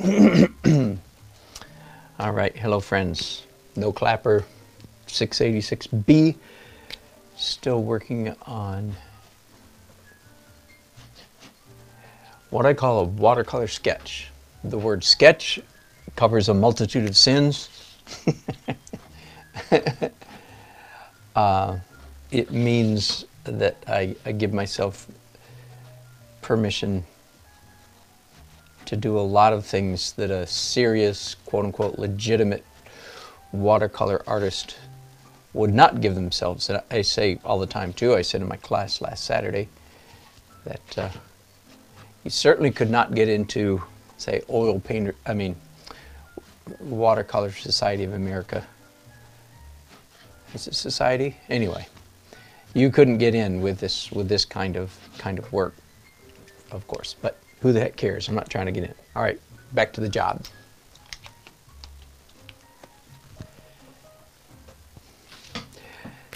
All right, hello friends. No Clapper 686B. Still working on what I call a watercolor sketch. The word sketch covers a multitude of sins. uh, it means that I, I give myself permission to do a lot of things that a serious, quote unquote, legitimate watercolor artist would not give themselves. And I say all the time too, I said in my class last Saturday that uh, you certainly could not get into, say, oil painter, I mean, Watercolor Society of America. Is it society? Anyway, you couldn't get in with this with this kind of kind of work, of course. But who the heck cares? I'm not trying to get in. All right, back to the job.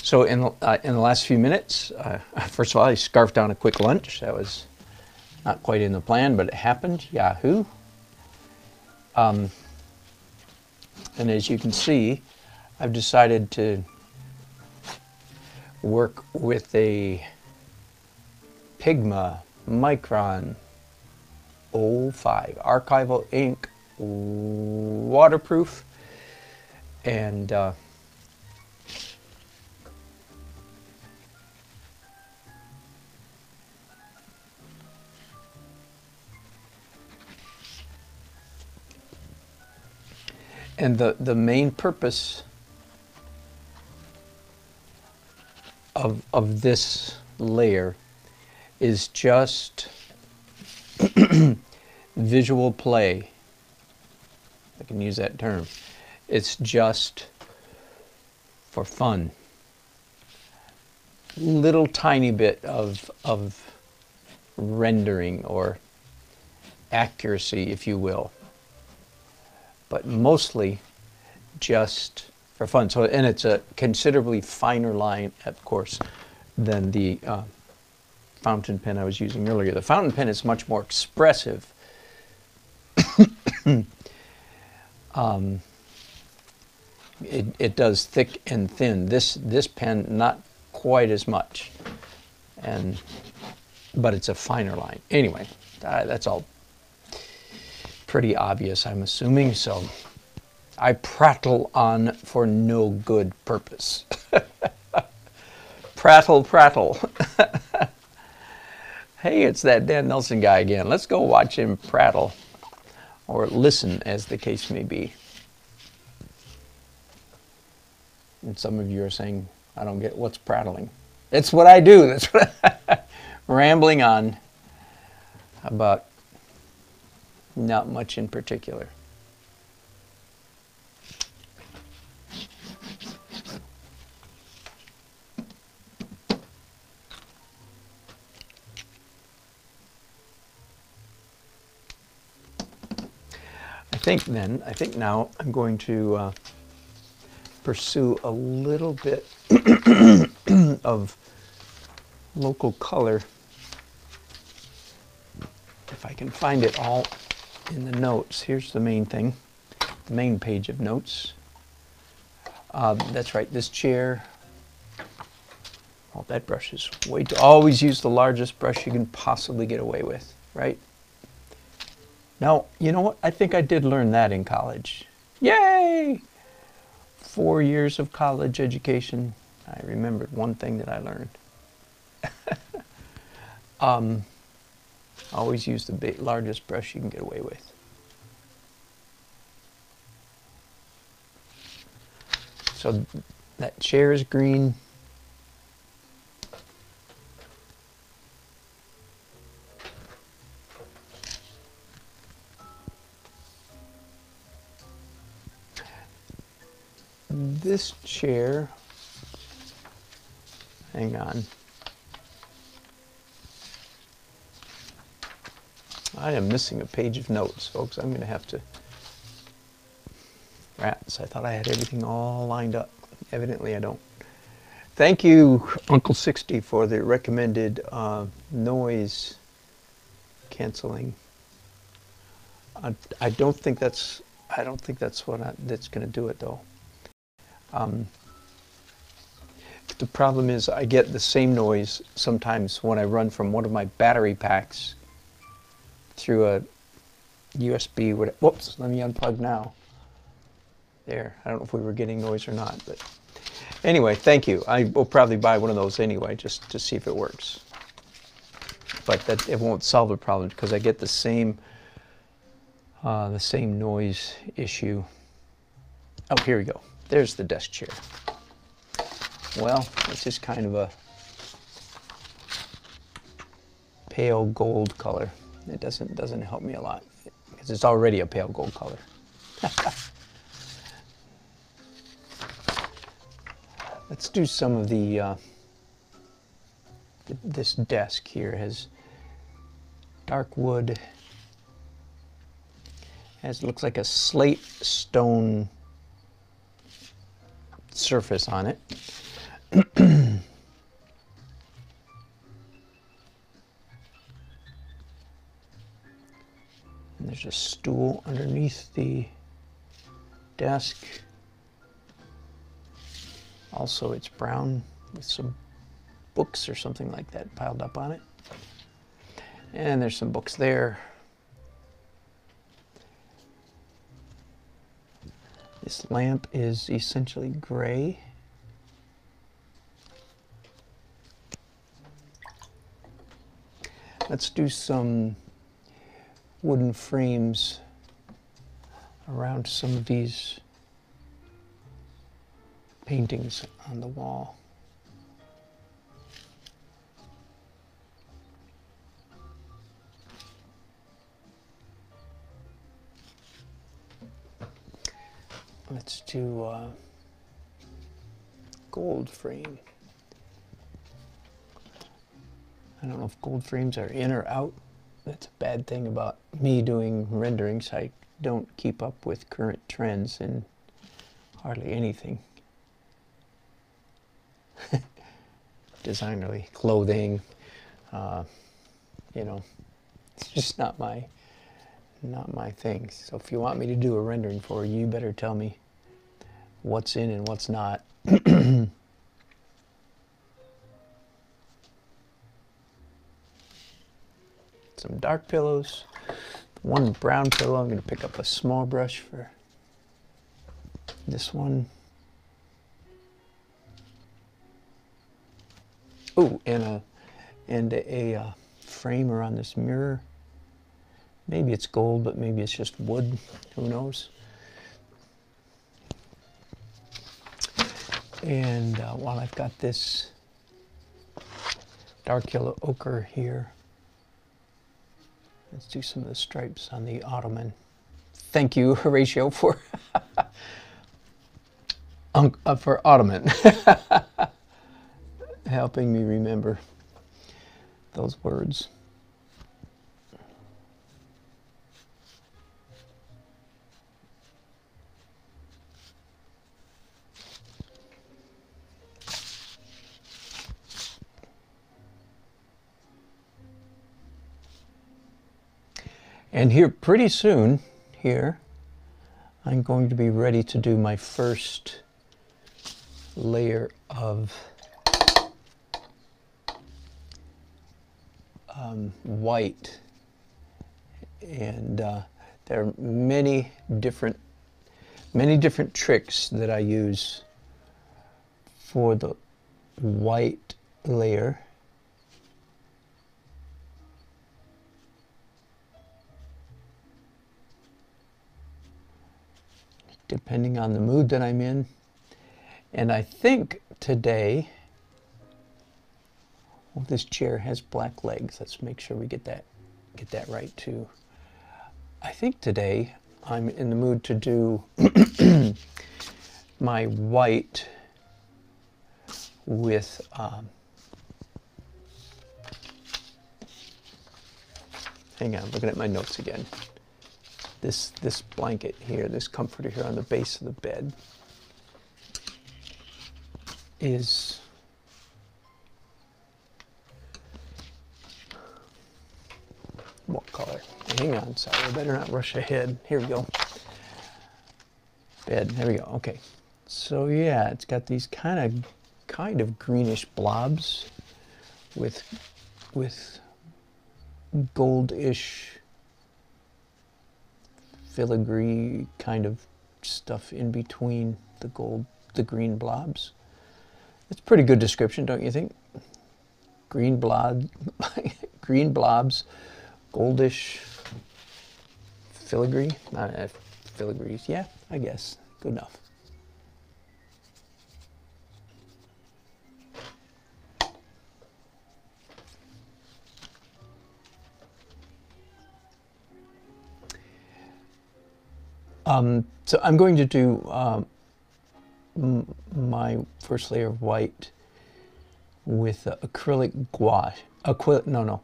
So in, uh, in the last few minutes, uh, first of all, I scarfed down a quick lunch. That was not quite in the plan, but it happened. Yahoo! Um, and as you can see, I've decided to work with a Pigma Micron 05 archival ink waterproof and uh, and the the main purpose of of this layer is just visual play. I can use that term. It's just for fun. Little tiny bit of, of rendering or accuracy, if you will. But mostly just for fun. So, and it's a considerably finer line, of course, than the uh, fountain pen I was using earlier. The fountain pen is much more expressive. um, it, it does thick and thin. This this pen not quite as much, and but it's a finer line. Anyway, uh, that's all pretty obvious, I'm assuming. So I prattle on for no good purpose. prattle, prattle. Hey, it's that Dan Nelson guy again. Let's go watch him prattle, or listen, as the case may be. And some of you are saying, I don't get what's prattling. It's what I do. That's what I, rambling on about not much in particular. Think then, I think now I'm going to uh, pursue a little bit of local color. If I can find it all in the notes. Here's the main thing, the main page of notes. Uh, that's right, this chair. Oh, that brush is way too, always use the largest brush you can possibly get away with, right? Now, you know what? I think I did learn that in college. Yay! Four years of college education. I remembered one thing that I learned. um, always use the largest brush you can get away with. So that chair is green. This chair, hang on. I am missing a page of notes, folks. I'm going to have to. Rats, I thought I had everything all lined up. Evidently, I don't. Thank you, Uncle 60, for the recommended uh, noise canceling I, I don't think that's I don't think that's what I, that's going to do it though. Um, the problem is I get the same noise sometimes when I run from one of my battery packs through a USB. Whoops, let me unplug now. There, I don't know if we were getting noise or not, but anyway, thank you. I will probably buy one of those anyway just to see if it works. But that it won't solve the problem because I get the same uh, the same noise issue. Oh, here we go. There's the desk chair. Well, this is kind of a pale gold color. It doesn't doesn't help me a lot because it's already a pale gold color. Let's do some of the, uh, this desk here has dark wood has looks like a slate stone surface on it. there's a stool underneath the desk. Also, it's brown with some books or something like that piled up on it. And there's some books there. This lamp is essentially gray. Let's do some wooden frames around some of these paintings on the wall. Let's do uh, gold frame. I don't know if gold frames are in or out. That's a bad thing about me doing renderings. I don't keep up with current trends in hardly anything. Designerly clothing, uh, you know, it's just not my not my thing. So if you want me to do a rendering for you, you better tell me what's in and what's not. Some dark pillows, one brown pillow. I'm going to pick up a small brush for this one. Oh, and a and a, uh, framer on this mirror. Maybe it's gold, but maybe it's just wood. Who knows? And uh, while I've got this dark yellow ochre here, let's do some of the stripes on the ottoman. Thank you, Horatio, for um, uh, for ottoman, helping me remember those words. And here pretty soon, here, I'm going to be ready to do my first layer of um, white. And uh, there are many different, many different tricks that I use for the white layer. Depending on the mood that I'm in. And I think today, well, this chair has black legs. Let's make sure we get that get that right too. I think today I'm in the mood to do my white with um, hang on, looking at my notes again this, this blanket here, this comforter here on the base of the bed is what color? Hang on, sorry, I better not rush ahead. Here we go. Bed, there we go, okay. So yeah, it's got these kind of kind of greenish blobs with with goldish filigree kind of stuff in between the gold the green blobs. It's a pretty good description, don't you think? Green blob green blobs, goldish filigree, not uh, filigrees. Yeah, I guess. Good enough. Um, so I'm going to do um, my first layer of white with uh, acrylic gouache. Acrylic, no, no,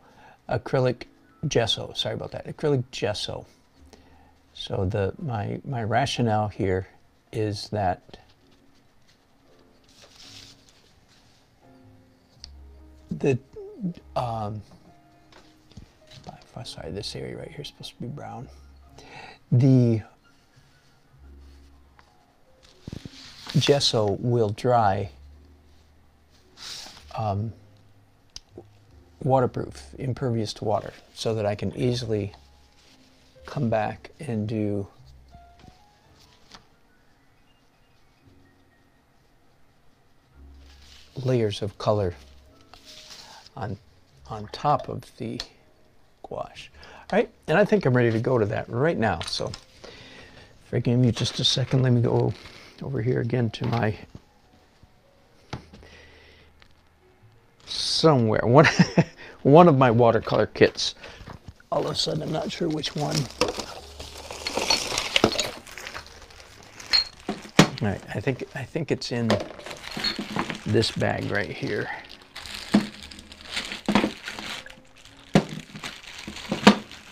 acrylic gesso. Sorry about that. Acrylic gesso. So the my my rationale here is that the um, sorry, this area right here is supposed to be brown. The gesso will dry um, waterproof, impervious to water, so that I can easily come back and do layers of color on, on top of the gouache. All right, and I think I'm ready to go to that right now. So forgive me just a second. Let me go over here again to my somewhere. One one of my watercolor kits. All of a sudden I'm not sure which one. All right I think I think it's in this bag right here.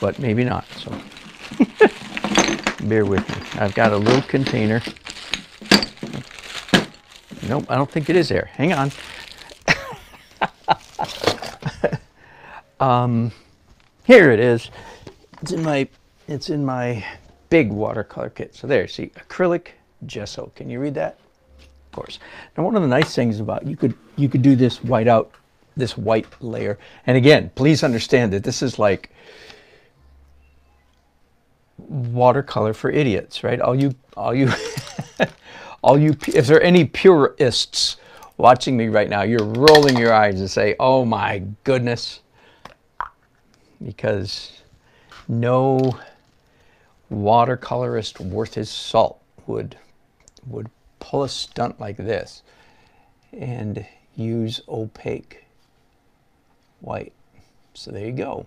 But maybe not so. Bear with me. I've got a little container Nope, I don't think it is there. Hang on. um, here it is. It's in my it's in my big watercolor kit. So there, see, acrylic gesso. Can you read that? Of course. Now one of the nice things about you could you could do this white out this white layer. And again, please understand that this is like watercolor for idiots, right? All you all you all you, if there are any purists watching me right now, you're rolling your eyes and say, oh my goodness. Because no watercolorist worth his salt would, would pull a stunt like this and use opaque white. So there you go.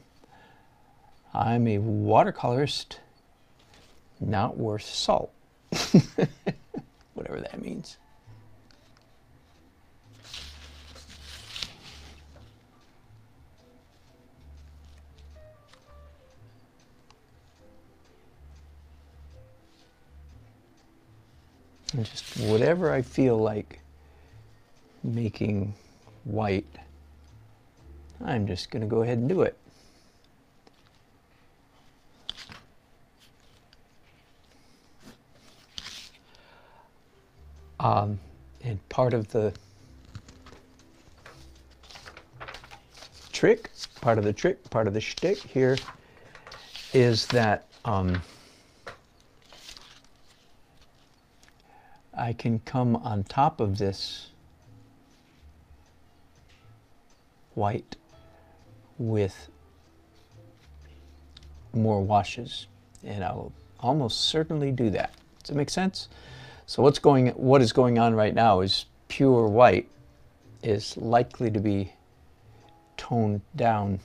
I'm a watercolorist not worth salt. whatever that means. And just whatever I feel like making white, I'm just going to go ahead and do it. Um, and part of the trick, part of the trick, part of the shtick here is that um, I can come on top of this white with more washes and I'll almost certainly do that. Does it make sense? So what's going, what is going on right now is pure white is likely to be toned down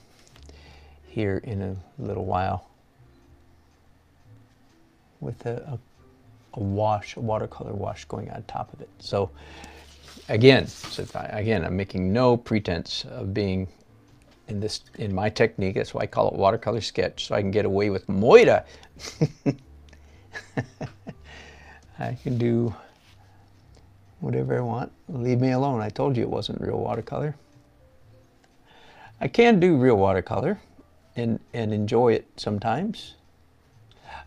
here in a little while with a, a, a wash, a watercolor wash going on top of it. So again, so I, again, I'm making no pretense of being in this in my technique. That's why I call it watercolor sketch, so I can get away with moira. I can do whatever I want. Leave me alone. I told you it wasn't real watercolor. I can do real watercolor, and, and enjoy it sometimes.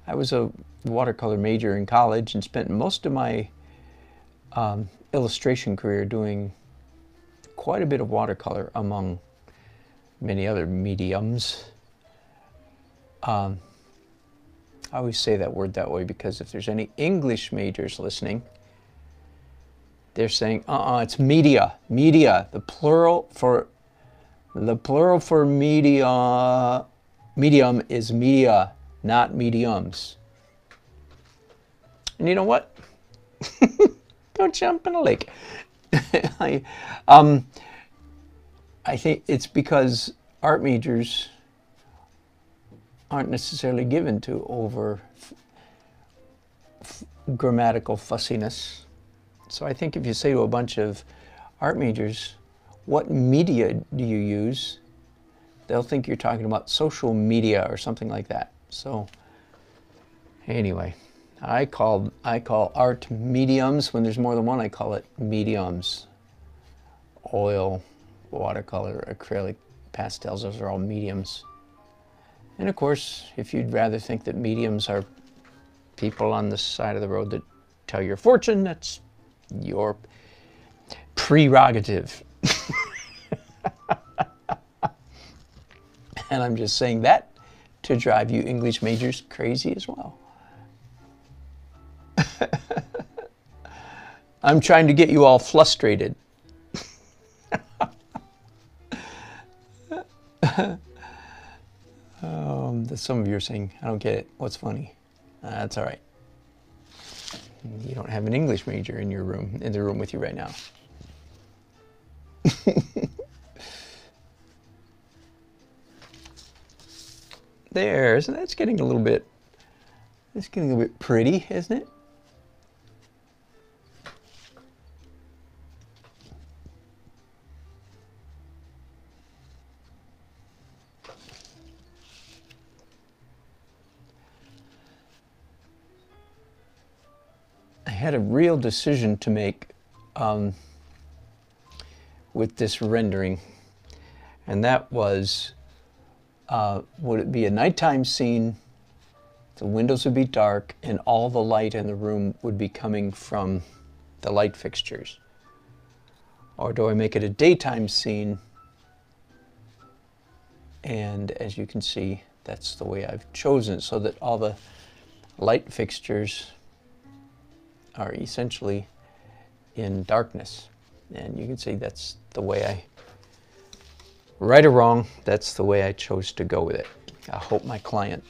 I was a watercolor major in college and spent most of my um, illustration career doing quite a bit of watercolor among many other mediums. Um, I always say that word that way because if there's any English majors listening, they're saying, uh-uh, it's media, media. The plural for the plural for media medium is media, not mediums. And you know what? Go jump in a lake. I, um, I think it's because art majors aren't necessarily given to over grammatical fussiness. So I think if you say to a bunch of art majors, what media do you use? They'll think you're talking about social media or something like that. So anyway, I call I call art mediums when there's more than one. I call it mediums. Oil, watercolor, acrylic, pastels. Those are all mediums. And of course, if you'd rather think that mediums are people on the side of the road that tell your fortune, that's your prerogative. and I'm just saying that to drive you English majors crazy as well. I'm trying to get you all frustrated. um, some of you are saying, I don't get it. What's funny? Uh, that's all right. You don't have an English major in your room, in the room with you right now. there, isn't that's getting a little bit, it's getting a little bit pretty, isn't it? Had a real decision to make um, with this rendering, and that was uh, would it be a nighttime scene? The windows would be dark, and all the light in the room would be coming from the light fixtures. Or do I make it a daytime scene? And as you can see, that's the way I've chosen so that all the light fixtures are essentially in darkness. And you can see that's the way I, right or wrong, that's the way I chose to go with it. I hope my client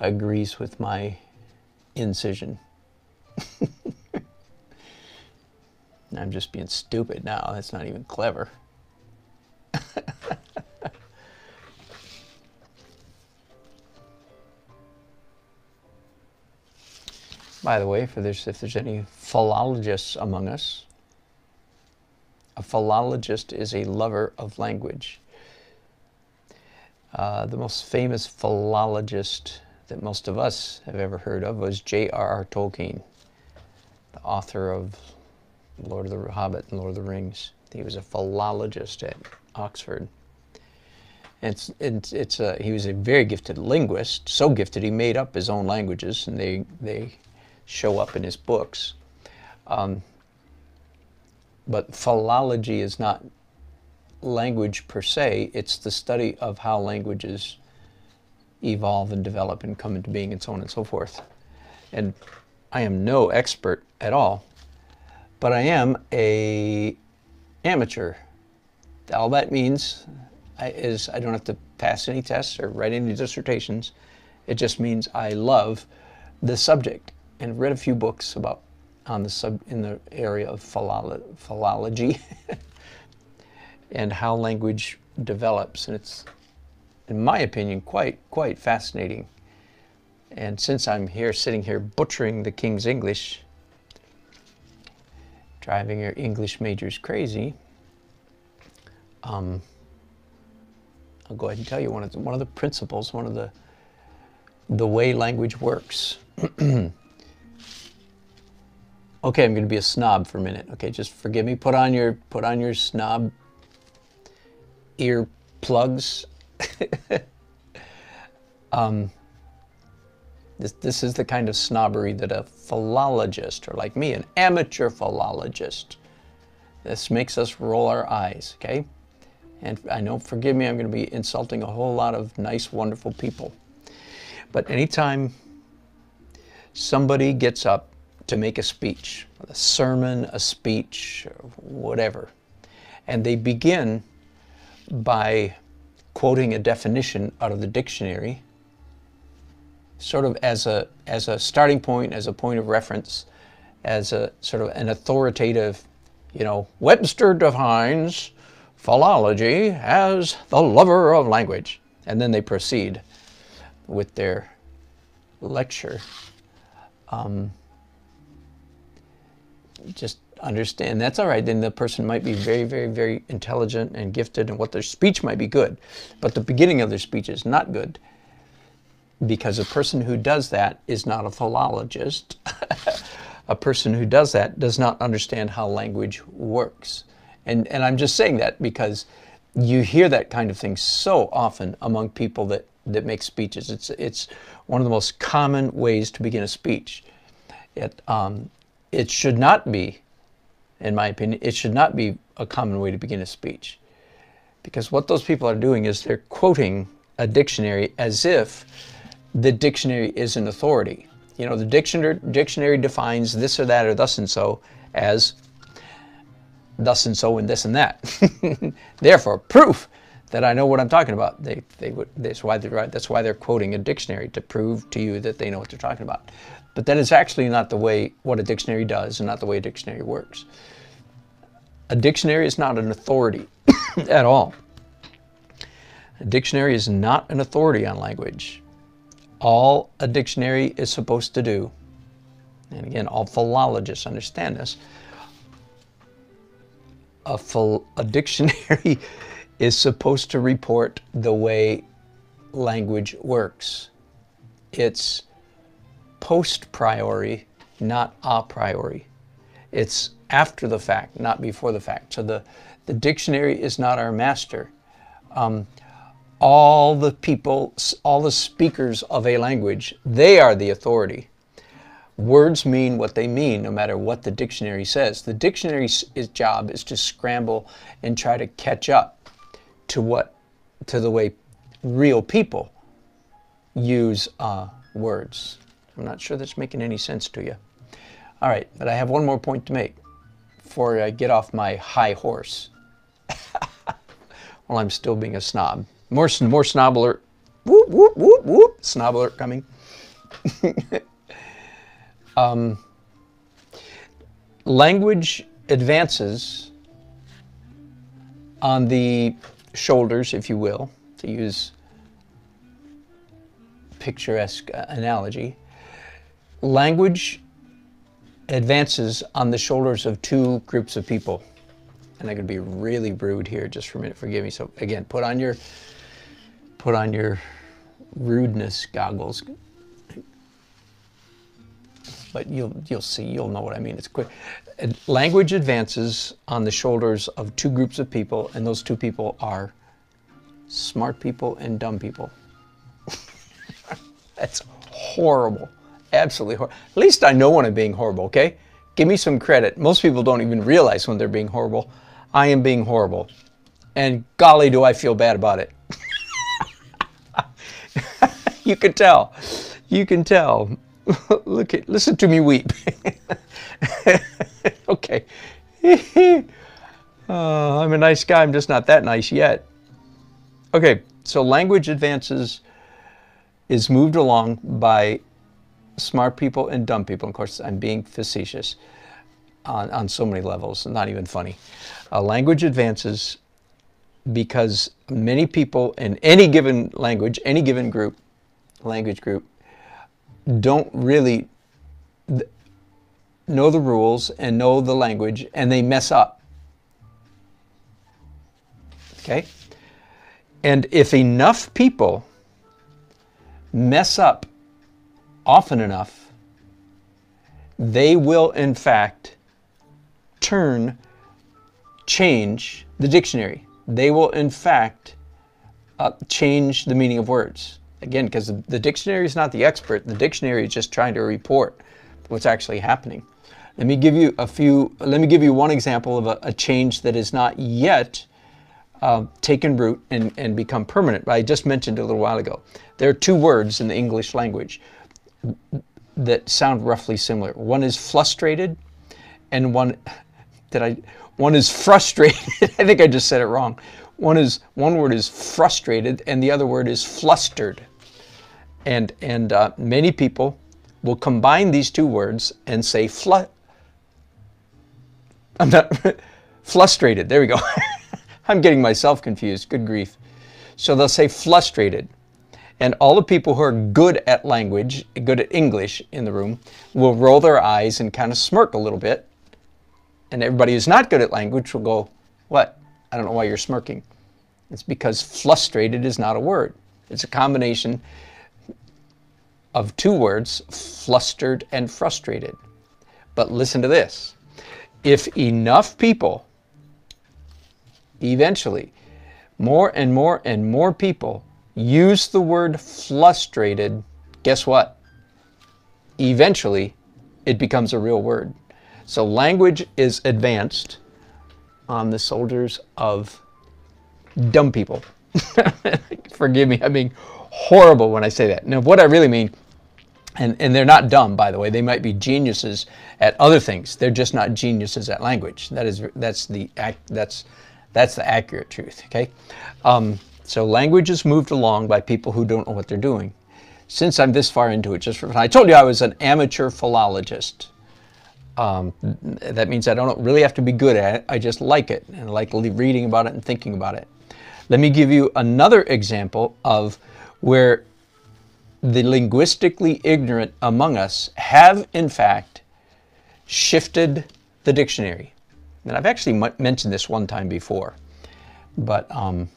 agrees with my incision. I'm just being stupid now. That's not even clever. By the way, for this, if there's any philologists among us, a philologist is a lover of language. Uh, the most famous philologist that most of us have ever heard of was J.R.R. Tolkien, the author of Lord of the Hobbit and Lord of the Rings. He was a philologist at Oxford. It's, it's, it's a, he was a very gifted linguist, so gifted he made up his own languages, and they, they show up in his books. Um, but philology is not language per se, it's the study of how languages evolve and develop and come into being and so on and so forth. And I am no expert at all, but I am a amateur. All that means is I don't have to pass any tests or write any dissertations. It just means I love the subject and read a few books about on the sub in the area of philolo philology and how language develops, and it's, in my opinion, quite quite fascinating. And since I'm here, sitting here, butchering the King's English, driving your English majors crazy, um, I'll go ahead and tell you one of the, one of the principles, one of the the way language works. Okay, I'm going to be a snob for a minute. Okay, just forgive me. Put on your put on your snob ear plugs. Um, this, this is the kind of snobbery that a philologist, or like me, an amateur philologist, this makes us roll our eyes, okay? And I know, forgive me, I'm going to be insulting a whole lot of nice, wonderful people. But anytime somebody gets up to make a speech, a sermon, a speech, whatever, and they begin by quoting a definition out of the dictionary, sort of as a, as a starting point, as a point of reference, as a sort of an authoritative, you know, Webster defines philology as the lover of language. And then they proceed with their lecture. Um, just understand that's all right. Then the person might be very, very, very intelligent and gifted, and what their speech might be good, but the beginning of their speech is not good because a person who does that is not a philologist. a person who does that does not understand how language works. And, and I'm just saying that because you hear that kind of thing so often among people that, that make speeches. It's, it's one of the most common ways to begin a speech. It, um, it should not be, in my opinion, it should not be a common way to begin a speech. Because what those people are doing is they're quoting a dictionary as if the dictionary is an authority. You know, the dictionary, dictionary defines this or that or thus and so as thus and so and this and that. Therefore, proof that I know what I'm talking about. They, they would, that's, why they're, that's why they're quoting a dictionary to prove to you that they know what they're talking about. But that is actually not the way what a dictionary does and not the way a dictionary works. A dictionary is not an authority at all. A dictionary is not an authority on language. All a dictionary is supposed to do, and again, all philologists understand this, a, phil, a dictionary is supposed to report the way language works. It's post priori, not a priori. It's after the fact, not before the fact. So the, the dictionary is not our master. Um, all the people, all the speakers of a language, they are the authority. Words mean what they mean no matter what the dictionary says. The dictionary's job is to scramble and try to catch up to what, to the way real people use uh, words. I'm not sure that's making any sense to you. All right, but I have one more point to make before I get off my high horse. While I'm still being a snob. More, more snob alert. Whoop, whoop, whoop, whoop. Snob alert coming. Um, language advances on the shoulders, if you will, to use picturesque analogy. Language advances on the shoulders of two groups of people. And going to be really rude here just for a minute. Forgive me. So again, put on your put on your rudeness goggles but you'll, you'll see, you'll know what I mean. It's quick. Language advances on the shoulders of two groups of people, and those two people are smart people and dumb people. That's horrible. Absolutely horrible. At least I know when I'm being horrible, okay? Give me some credit. Most people don't even realize when they're being horrible. I am being horrible. And golly, do I feel bad about it. you can tell. You can tell. Look at, listen to me weep. okay. uh, I'm a nice guy, I'm just not that nice yet. Okay, so language advances is moved along by smart people and dumb people. Of course, I'm being facetious on, on so many levels, not even funny. Uh, language advances because many people in any given language, any given group, language group, don't really know the rules and know the language and they mess up. Okay? And if enough people mess up often enough, they will in fact turn, change the dictionary. They will in fact uh, change the meaning of words Again, because the dictionary is not the expert, the dictionary is just trying to report what's actually happening. Let me give you a few, let me give you one example of a, a change that is not yet uh, taken root and, and become permanent. I just mentioned a little while ago. There are two words in the English language that sound roughly similar. One is frustrated, and one did I one is frustrated. I think I just said it wrong. One is one word is frustrated, and the other word is flustered. And and uh, many people will combine these two words and say flu. I'm not frustrated. There we go. I'm getting myself confused. Good grief. So they'll say frustrated. And all the people who are good at language, good at English in the room, will roll their eyes and kind of smirk a little bit. And everybody who's not good at language will go, What? I don't know why you're smirking. It's because frustrated is not a word. It's a combination of two words, flustered and frustrated. But listen to this. If enough people, eventually, more and more and more people use the word frustrated, guess what? Eventually, it becomes a real word. So language is advanced on the shoulders of dumb people. Forgive me, I'm being horrible when I say that. Now, what I really mean, and, and they're not dumb, by the way, they might be geniuses at other things. They're just not geniuses at language. That is, that's the, that's, that's the accurate truth, okay? Um, so language is moved along by people who don't know what they're doing. Since I'm this far into it, just for I told you I was an amateur philologist. Um, that means I don't really have to be good at it. I just like it and I like reading about it and thinking about it. Let me give you another example of where the linguistically ignorant among us have, in fact, shifted the dictionary. And I've actually mentioned this one time before, but um,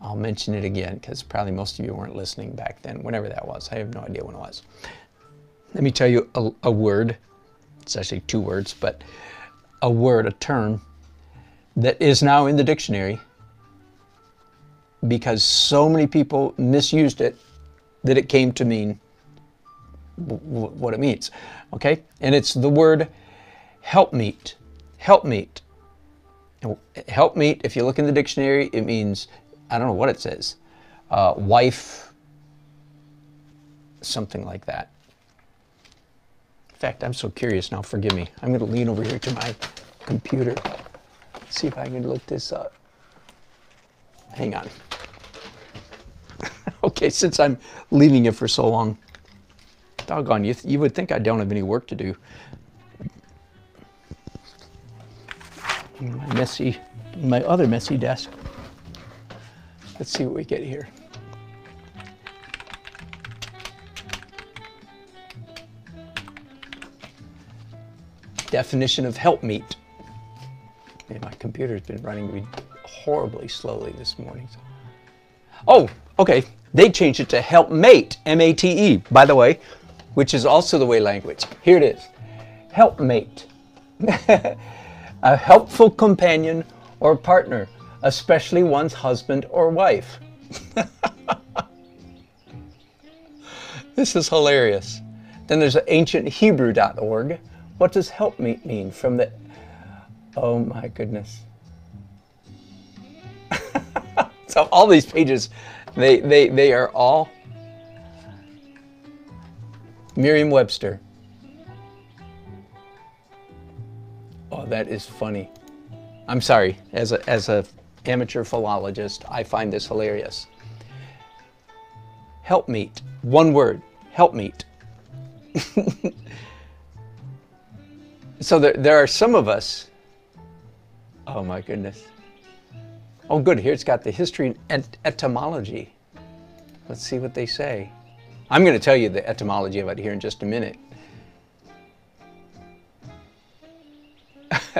I'll mention it again because probably most of you weren't listening back then, whenever that was. I have no idea when it was. Let me tell you a, a word. It's actually two words, but a word, a term that is now in the dictionary because so many people misused it that it came to mean what it means. Okay? And it's the word helpmeet. Helpmeet. Helpmeet, if you look in the dictionary, it means I don't know what it says, uh, wife, something like that. In fact, I'm so curious now, forgive me. I'm going to lean over here to my computer, see if I can look this up. Hang on. okay, since I'm leaving you for so long, doggone, you, you would think I don't have any work to do. My messy, my other messy desk. Let's see what we get here. Definition of helpmeet. Man, my computer's been running horribly slowly this morning. Oh, okay. They changed it to helpmate, M-A-T-E, by the way, which is also the way language. Here it is. Helpmate. a helpful companion or partner especially one's husband or wife. this is hilarious. Then there's ancienthebrew.org. What does help me mean from the. Oh my goodness. so all these pages, they, they, they are all Merriam Webster. Oh, that is funny. I'm sorry, as a, as a amateur philologist, I find this hilarious. Helpmeet, one word, helpmeet. so there, there are some of us, oh my goodness. Oh good, here it's got the history and etymology. Let's see what they say. I'm going to tell you the etymology of it here in just a minute.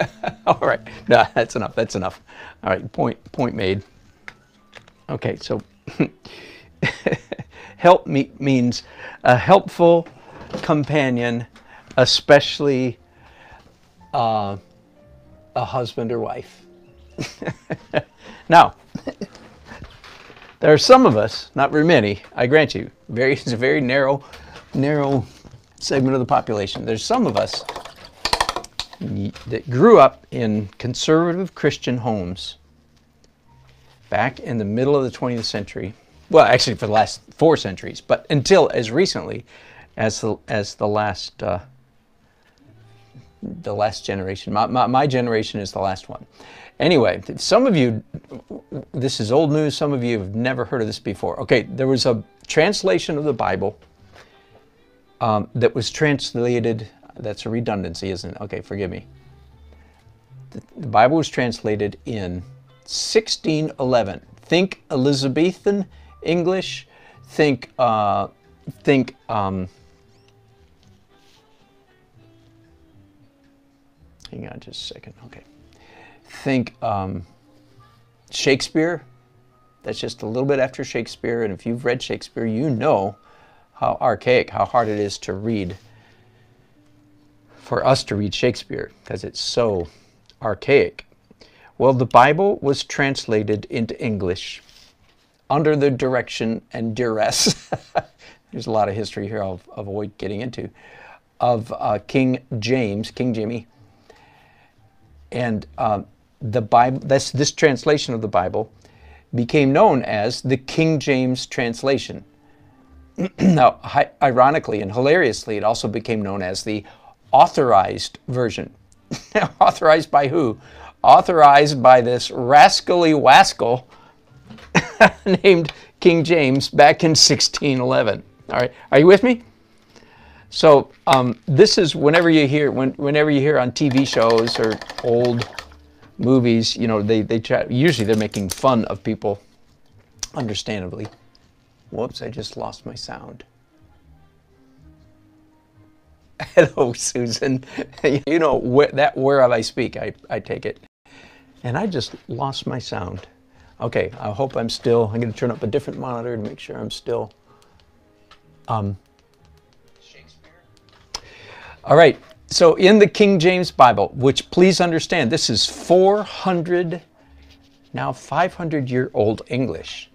All right, no, that's enough. That's enough. All right, point point made. Okay, so help me means a helpful companion, especially uh, a husband or wife. now, There are some of us, not very many, I grant you. Very, it's a very narrow, narrow segment of the population. There's some of us that grew up in conservative Christian homes back in the middle of the 20th century. Well, actually, for the last four centuries, but until as recently as the, as the last uh, the last generation. My, my, my generation is the last one. Anyway, some of you, this is old news. Some of you have never heard of this before. Okay, there was a translation of the Bible um, that was translated. That's a redundancy, isn't it? Okay, forgive me. The, the Bible was translated in 1611. Think Elizabethan English. Think uh, think um, hang on just a second. Okay. Think um, Shakespeare. That's just a little bit after Shakespeare. And if you've read Shakespeare, you know how archaic, how hard it is to read, for us to read Shakespeare, because it's so archaic. Well, the Bible was translated into English under the direction and duress. There's a lot of history here I'll avoid getting into of uh, King James, King Jimmy, and uh, the Bible. This this translation of the Bible became known as the King James translation. now, hi- ironically and hilariously, it also became known as the authorized version. authorized by who? Authorized by this rascally wascal named King James back in 1611. All right, are you with me? So um, this is whenever you hear when, whenever you hear on TV shows or old movies, you know they they usually they're making fun of people, understandably. Whoops, I just lost my sound. Hello, Susan. you know where, that whereof I speak, I, I take it. And I just lost my sound. Okay, I hope I'm still. I'm going to turn up a different monitor to make sure I'm still. Um, Shakespeare. all right. So in the King James Bible, which please understand, this is 400, now 500 year old English.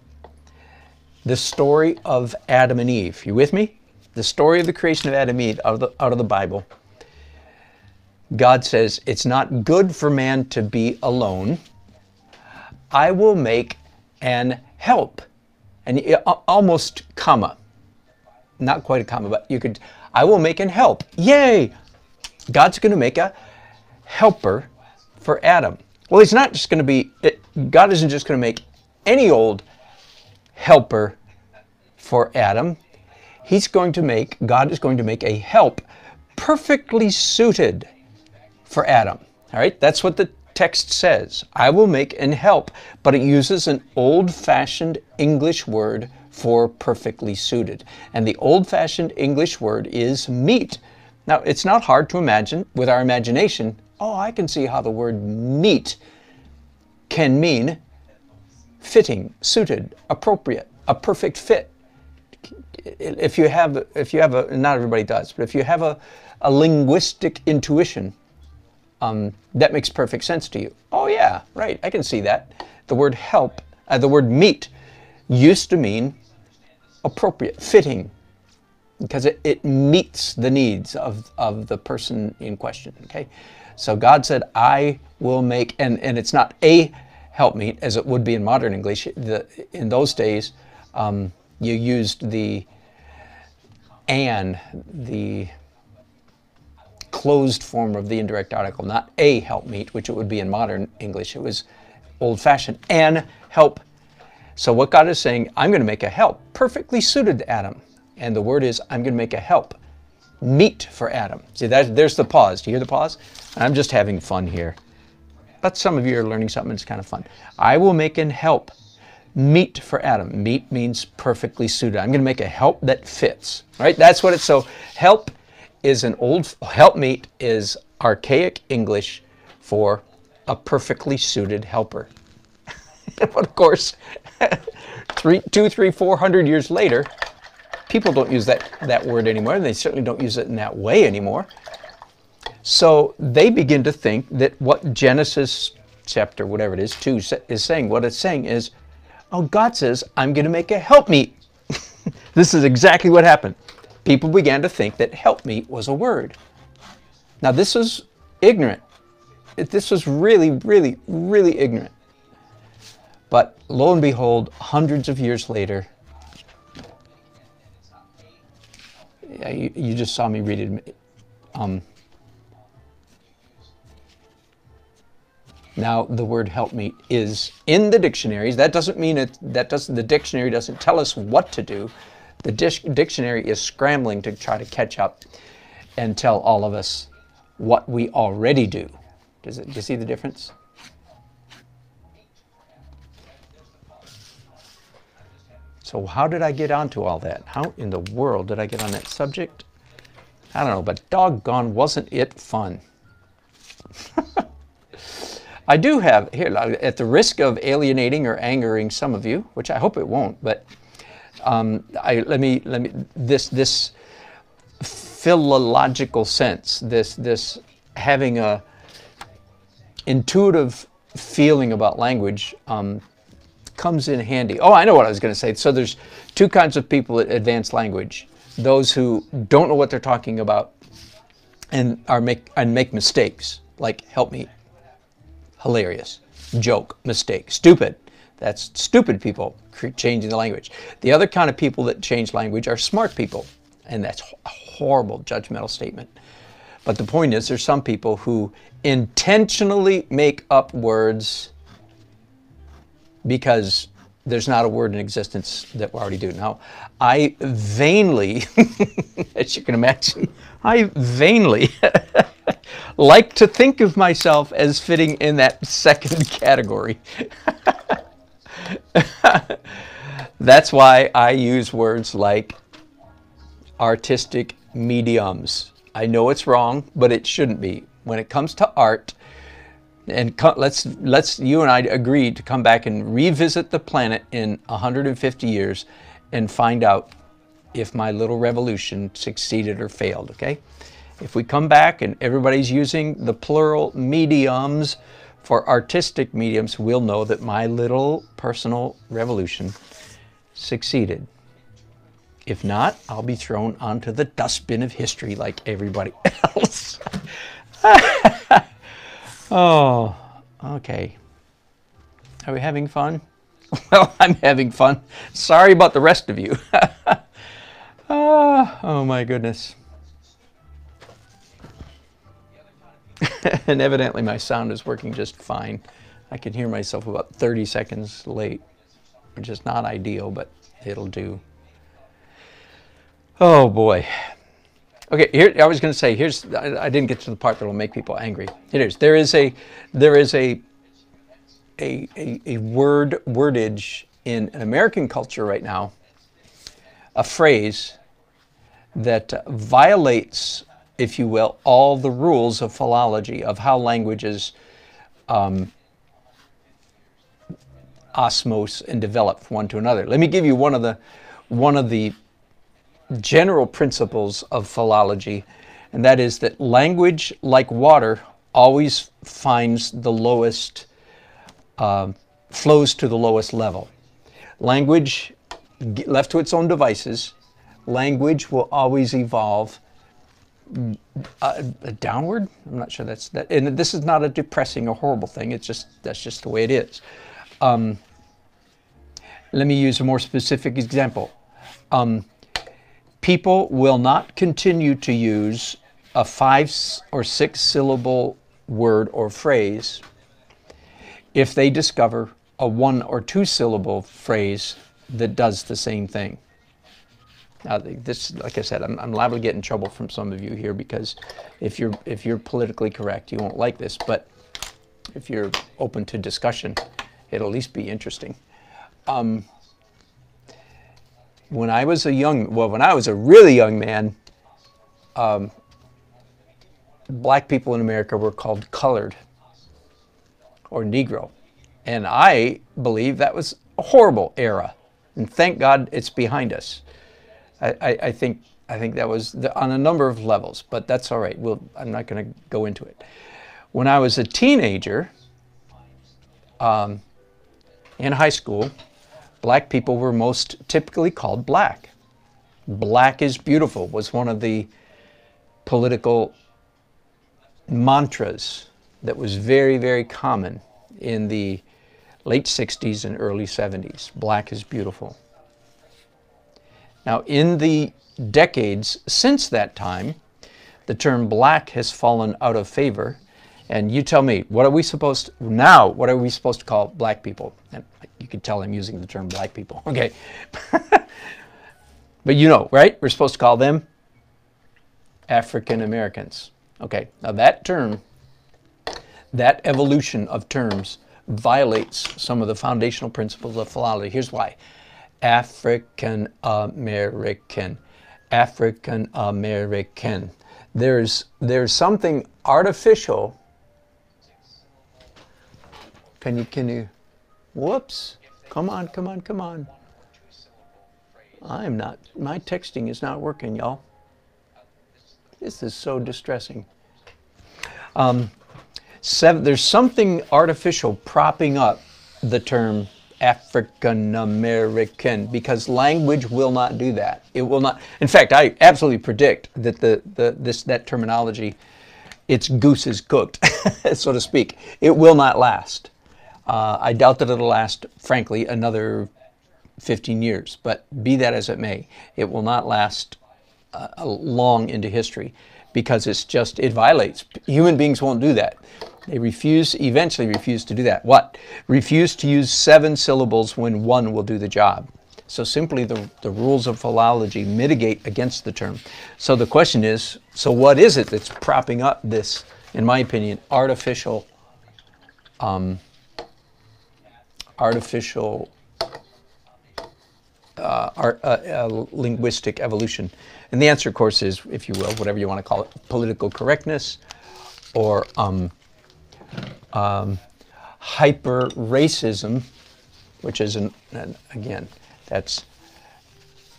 The story of Adam and Eve. You with me? The story of the creation of Adam and Eve out of the, out of the Bible. God says, It's not good for man to be alone. I will make an help. And almost comma. Not quite a comma, but you could, I will make an help. Yay! God's going to make a helper for Adam. Well, he's not just going to be, God isn't just going to make any old helper for Adam. He's going to make, God is going to make a help perfectly suited for Adam. All right, that's what the text says. I will make an help, but it uses an old fashioned English word for perfectly suited. And the old fashioned English word is meet. Now, it's not hard to imagine with our imagination. Oh, I can see how the word meet can mean fitting, suited, appropriate, a perfect fit. If you have, if you have a, not everybody does, but if you have a, a linguistic intuition, um, that makes perfect sense to you. Oh yeah, right, I can see that. The word help, uh, the word meet, used to mean appropriate, fitting, because it, it meets the needs of, of the person in question. Okay, so God said, "I will make," and and it's not a helpmeet as it would be in modern English. The, in those days, um, you used the and the closed form of the indirect article, not a help helpmeet, which it would be in modern English. It was old fashioned. And help. So what God is saying, I'm going to make a help perfectly suited to Adam. And the word is, I'm going to make a help meet for Adam. See, that, there's the pause. Do you hear the pause? I'm just having fun here. But some of you are learning something that's kind of fun. I will make an help meet for Adam. Meet means perfectly suited. I'm going to make a help that fits. Right? That's what it's so. Help is an old helpmeet is archaic English for a perfectly suited helper. but of course, three, two, three, four hundred years later, people don't use that, that word anymore. And they certainly don't use it in that way anymore. So they begin to think that what Genesis chapter, whatever it is, 2 is saying, what it's saying is, Oh, God says, I'm going to make a helpmeet. this is exactly what happened. People began to think that helpmeet was a word. Now, this was ignorant. This was really, really, really ignorant. But lo and behold, hundreds of years later, you, you just saw me read it. Um, Now, the word helpmeet is in the dictionaries. That doesn't mean it, that doesn't, the dictionary doesn't tell us what to do. The dictionary is scrambling to try to catch up and tell all of us what we already do. Does it, do you see the difference? So how did I get onto all that? How in the world did I get on that subject? I don't know, but doggone wasn't it fun. I do have here at the risk of alienating or angering some of you, which I hope it won't, but um, I, let me let me this this philological sense, this this having a intuitive feeling about language um, comes in handy. Oh, I know what I was going to say. So there's two kinds of people at advanced language: those who don't know what they're talking about and are make and make mistakes, like help me hilarious, joke, mistake, stupid. That's stupid people changing the language. The other kind of people that change language are smart people, and that's a horrible judgmental statement. But the point is, there's some people who intentionally make up words because there's not a word in existence that we already do. Now, I vainly, as you can imagine, I vainly like to think of myself as fitting in that second category. That's why I use words like artistic mediums. I know it's wrong, but it shouldn't be. When it comes to art, and let's let's you and I agree to come back and revisit the planet in 150 years and find out if my little revolution succeeded or failed, okay? If we come back and everybody's using the plural mediums for artistic mediums, we'll know that my little personal revolution succeeded. If not, I'll be thrown onto the dustbin of history like everybody else. oh, okay. Are we having fun? Well, I'm having fun. Sorry about the rest of you. oh, oh my goodness. and evidently my sound is working just fine. I can hear myself about 30 seconds late, which is not ideal, but it'll do. Oh boy. Okay, here I was going to say. Here's I, I, didn't get to the part that will make people angry. It is there is a there is a a, a, a word wordage in an American culture right now, a phrase that violates if you will, all the rules of philology, of how languages um, osmose and develop one to another. Let me give you one of the, one of the general principles of philology, and that is that language, like water, always finds the lowest, uh, flows to the lowest level. Language, left to its own devices, language will always evolve uh, downward. I'm not sure that's that. And this is not a depressing or horrible thing. It's just that's just the way it is. Um, let me use a more specific example. Um, people will not continue to use a five or six syllable word or phrase if they discover a one or two syllable phrase that does the same thing. Now, this, like I said, I'm, I'm liable to get in trouble from some of you here because if you're if you're politically correct, you won't like this. But if you're open to discussion, it'll at least be interesting. Um, when I was a young, well, when I was a really young man, um, black people in America were called colored or Negro, and I believe that was a horrible era. And thank God it's behind us. I, I, think I think that was the, on a number of levels, but that's all right. We'll, I'm not going to go into it. When I was a teenager um, in high school, black people were most typically called black. Black is beautiful was one of the political mantras that was very, very common in the late 60s and early 70s. Black is beautiful. Now, in the decades since that time, the term black has fallen out of favor. And you tell me, what are we supposed to, now, what are we supposed to call black people? And you can tell I'm using the term black people. Okay. but you know, right? We're supposed to call them African Americans. Okay. Now that term, that evolution of terms violates some of the foundational principles of philology. Here's why. African American. African American. There's, there's something artificial. Can you, can you, whoops. Come on, come on, come on. I'm not, my texting is not working, y'all. This is so distressing. Um, seven, there's something artificial propping up the term African American because language will not do that. It will not. In fact, I absolutely predict that the, the this that terminology, its goose is cooked, so to speak. It will not last. Uh, I doubt that it'll last, frankly, another 15 years. But be that as it may, it will not last uh, long into history because it's just it violates. Human beings won't do that. They refuse, eventually refuse to do that. What? Refuse to use seven syllables when one will do the job. So simply the, the rules of philology mitigate against the term. So the question is, so what is it that's propping up this, in my opinion, artificial, um, artificial uh, uh, uh, linguistic evolution? And the answer, of course, is, if you will, whatever you want to call it, political correctness or um, um, hyper racism, which is, an, an, again, that's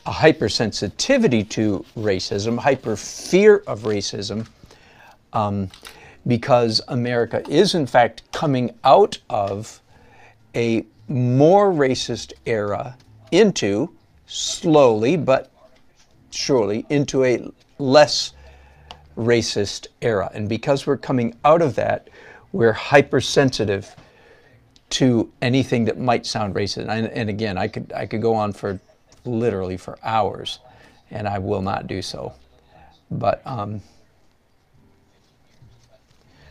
a hypersensitivity to racism, hyper fear of racism, um, because America is in fact coming out of a more racist era into slowly but surely into a less racist era. And because we're coming out of that, we're hypersensitive to anything that might sound racist. And, and, again, I could I could go on for literally for hours, and I will not do so. But um,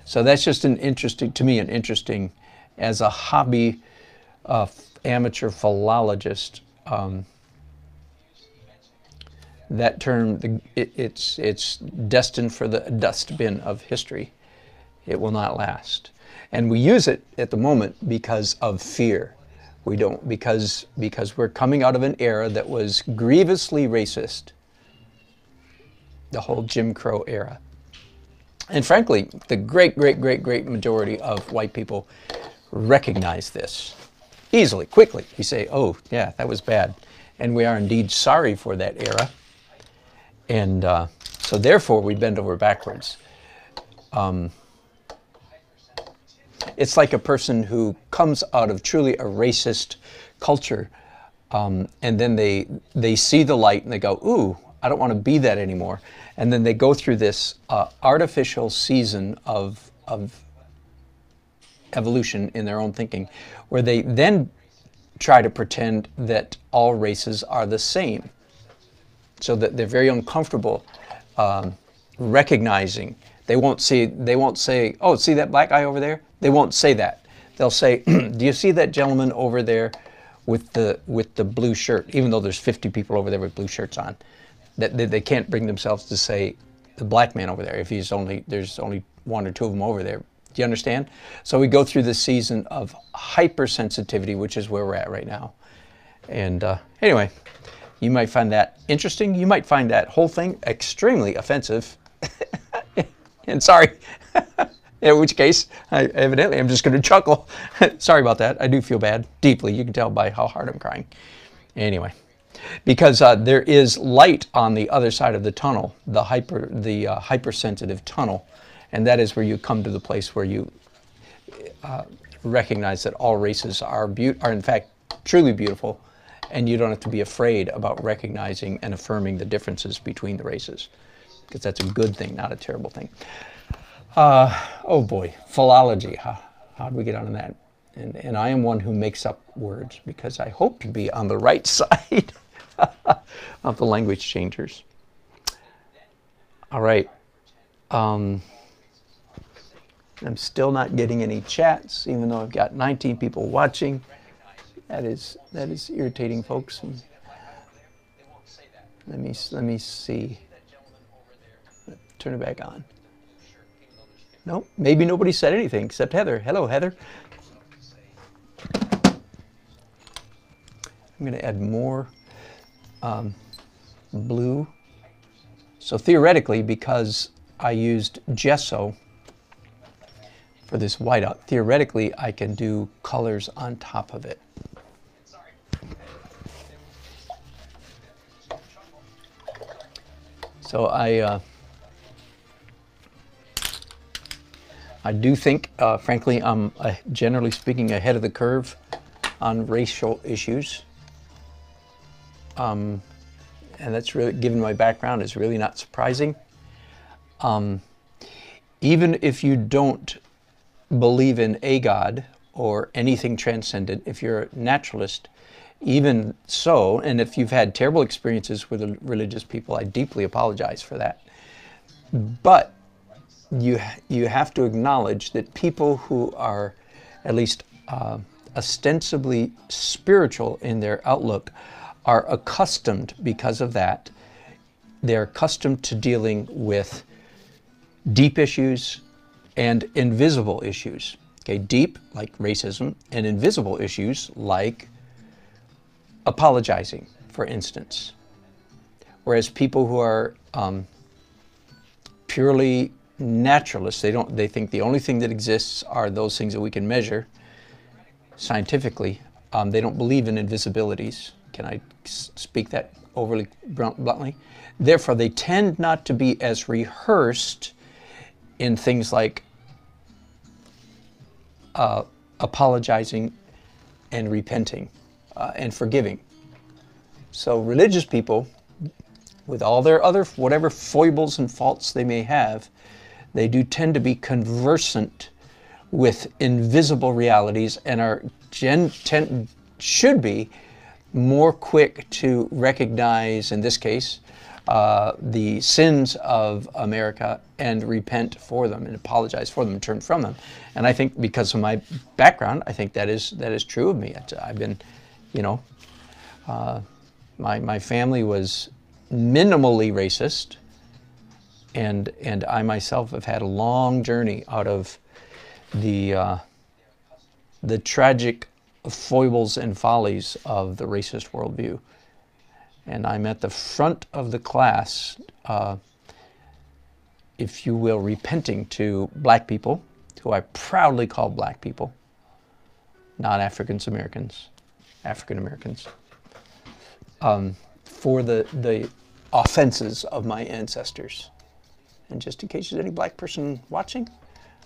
so that's just an interesting to me, an interesting as a hobby uh, amateur philologist. Um, that term, the, it, it's it's destined for the dustbin of history it will not last. And we use it at the moment because of fear. We don't, because, because we're coming out of an era that was grievously racist, the whole Jim Crow era. And frankly, the great, great, great, great majority of white people recognize this easily, quickly. We say, oh, yeah, that was bad. And we are indeed sorry for that era. And uh, so therefore, we bend over backwards. Um, it's like a person who comes out of truly a racist culture, um, and then they they see the light and they go, "Ooh, I don't want to be that anymore," and then they go through this uh, artificial season of of evolution in their own thinking, where they then try to pretend that all races are the same, so that they're very uncomfortable um, recognizing. They won't see. They won't say, "Oh, see that black guy over there? They won't say that. They'll say, "Do you see that gentleman over there with the with the blue shirt?" Even though there's 50 people over there with blue shirts on, that they, they can't bring themselves to say the black man over there if he's only there's only one or two of them over there. Do you understand? So we go through this season of hypersensitivity, which is where we're at right now. And uh, anyway, you might find that interesting. You might find that whole thing extremely offensive. and sorry. in which case, I, evidently, I'm just going to chuckle. Sorry about that. I do feel bad deeply. You can tell by how hard I'm crying. Anyway, because uh, there is light on the other side of the tunnel, the hyper, the uh, hypersensitive tunnel, and that is where you come to the place where you uh, recognize that all races are, be- are in fact truly beautiful, and you don't have to be afraid about recognizing and affirming the differences between the races, because that's a good thing, not a terrible thing. Uh, oh boy, philology. How, how do we get on that? And, and I am one who makes up words because I hope to be on the right side of the language changers. All right. Um, I'm still not getting any chats, even though I've got 19 people watching. That is that is irritating, folks. Let me let me see. Turn it back on. No, maybe nobody said anything except Heather. Hello, Heather. I'm going to add more um, blue. So theoretically, because I used gesso for this whiteout, theoretically I can do colors on top of it. So I, uh, I do think, uh, frankly, I'm uh, generally speaking ahead of the curve on racial issues. Um, and that's really, given my background, is really not surprising. Um, even if you don't believe in a God or anything transcendent, if you're a naturalist, even so, and if you've had terrible experiences with religious people, I deeply apologize for that. But you, you have to acknowledge that people who are at least uh, ostensibly spiritual in their outlook are accustomed because of that. They're accustomed to dealing with deep issues and invisible issues. Okay, deep like racism and invisible issues like apologizing, for instance. Whereas people who are um, purely naturalists, they don't they think the only thing that exists are those things that we can measure scientifically. Um, they don't believe in invisibilities. Can I speak that overly bluntly? Therefore, they tend not to be as rehearsed in things like uh, apologizing and repenting uh, and forgiving. So religious people, with all their other whatever foibles and faults they may have, they do tend to be conversant with invisible realities and are gen, ten, should be more quick to recognize, in this case, uh, the sins of America and repent for them and apologize for them and turn from them. And I think because of my background, I think that is that is true of me. I've been, you know, uh, my my family was minimally racist, and and I myself have had a long journey out of the uh, the tragic foibles and follies of the racist worldview and I'm at the front of the class, uh, if you will, repenting to black people, who I proudly call black people, not Africans Americans, African Americans, um, for the, the offenses of my ancestors. And just in case there's any black person watching,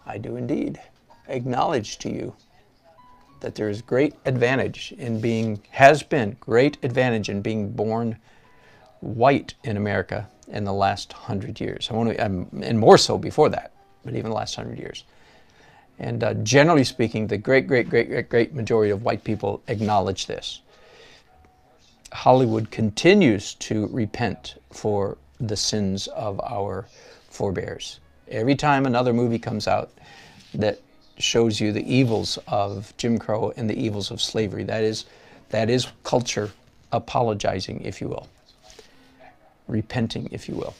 I do indeed acknowledge to you that there is great advantage in being, has been great advantage in being born white in America in the last hundred years. I want to, um, and more so before that, but even the last hundred years. And uh, generally speaking, the great, great, great, great, great majority of white people acknowledge this. Hollywood continues to repent for the sins of our forebears. Every time another movie comes out that shows you the evils of Jim Crow and the evils of slavery. That is, that is culture apologizing, if you will, repenting, if you will.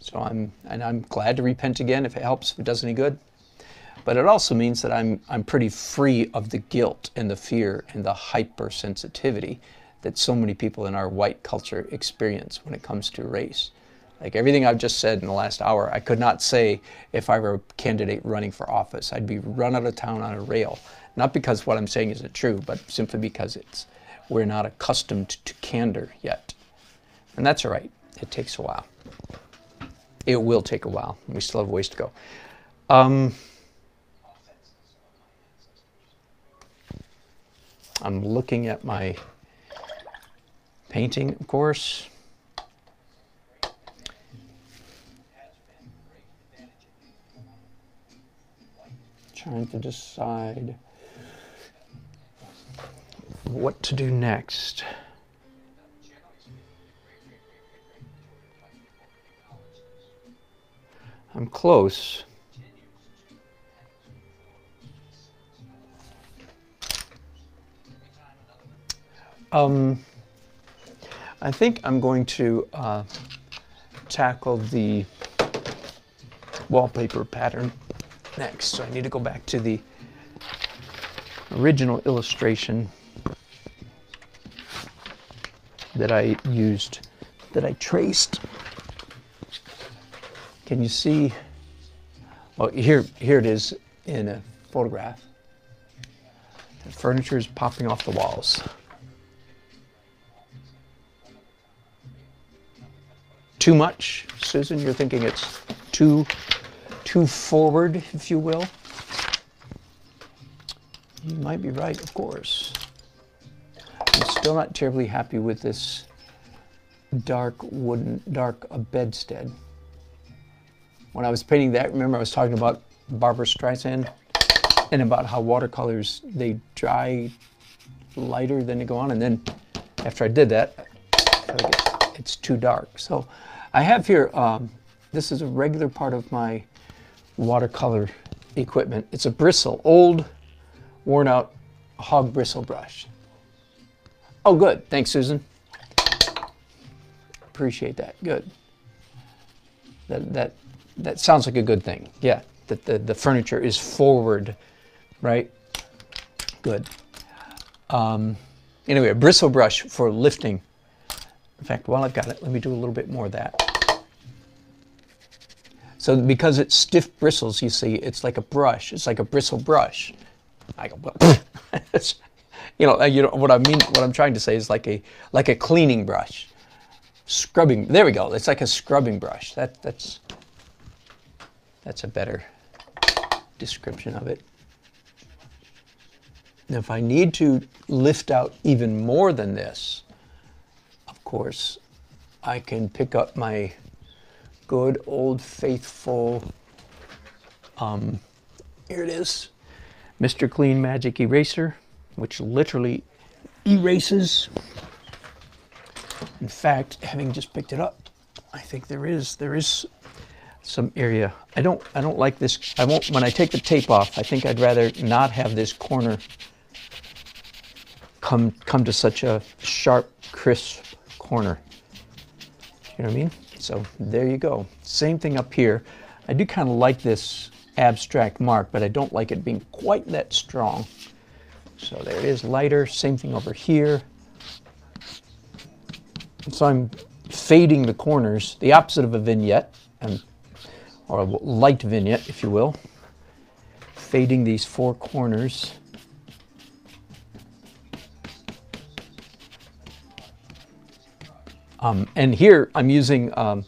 So I'm, and I'm glad to repent again if it helps, if it does any good. But it also means that I'm, I'm pretty free of the guilt and the fear and the hypersensitivity that so many people in our white culture experience when it comes to race. Like everything I've just said in the last hour, I could not say if I were a candidate running for office. I'd be run out of town on a rail. Not because what I'm saying isn't true, but simply because it's we're not accustomed to candor yet. And that's all right. It takes a while. It will take a while. We still have ways to go. Um, I'm looking at my Painting, of course. Trying to decide what to do next. I'm close. Um, I think I'm going to uh, tackle the wallpaper pattern next. So I need to go back to the original illustration that I used, that I traced. Can you see? Well, here, here it is in a photograph. The furniture is popping off the walls. Too much, Susan? You're thinking it's too, too forward, if you will? You might be right, of course. I'm still not terribly happy with this dark wooden, dark bedstead. When I was painting that, remember I was talking about Barbra Streisand and about how watercolors, they dry lighter than they go on. And then after I did that, it's too dark. So I have here, um, this is a regular part of my watercolor equipment. It's a bristle, old, worn out hog bristle brush. Oh, good. Thanks, Susan. Appreciate that. Good. That, that, that sounds like a good thing. Yeah, that the, the furniture is forward, right? Good. Um, anyway, a bristle brush for lifting in fact, while I've got it, let me do a little bit more of that. So because it's stiff bristles, you see, it's like a brush. It's like a bristle brush. I go, you know, you know what I mean. What I'm trying to say is like a like a cleaning brush, scrubbing. There we go. It's like a scrubbing brush. That that's that's a better description of it. Now, if I need to lift out even more than this, of course, I can pick up my good old faithful, um, here it is, Mr. Clean Magic Eraser, which literally erases. In fact, having just picked it up, I think there is there is some area. I don't I don't like this. I won't when I take the tape off. I think I'd rather not have this corner come come to such a sharp, crisp corner. You know what I mean? So there you go. Same thing up here. I do kind of like this abstract mark, but I don't like it being quite that strong. So there it is, lighter. Same thing over here. So I'm fading the corners, the opposite of a vignette, and, or a light vignette, if you will. Fading these four corners. Um, and here I'm using um,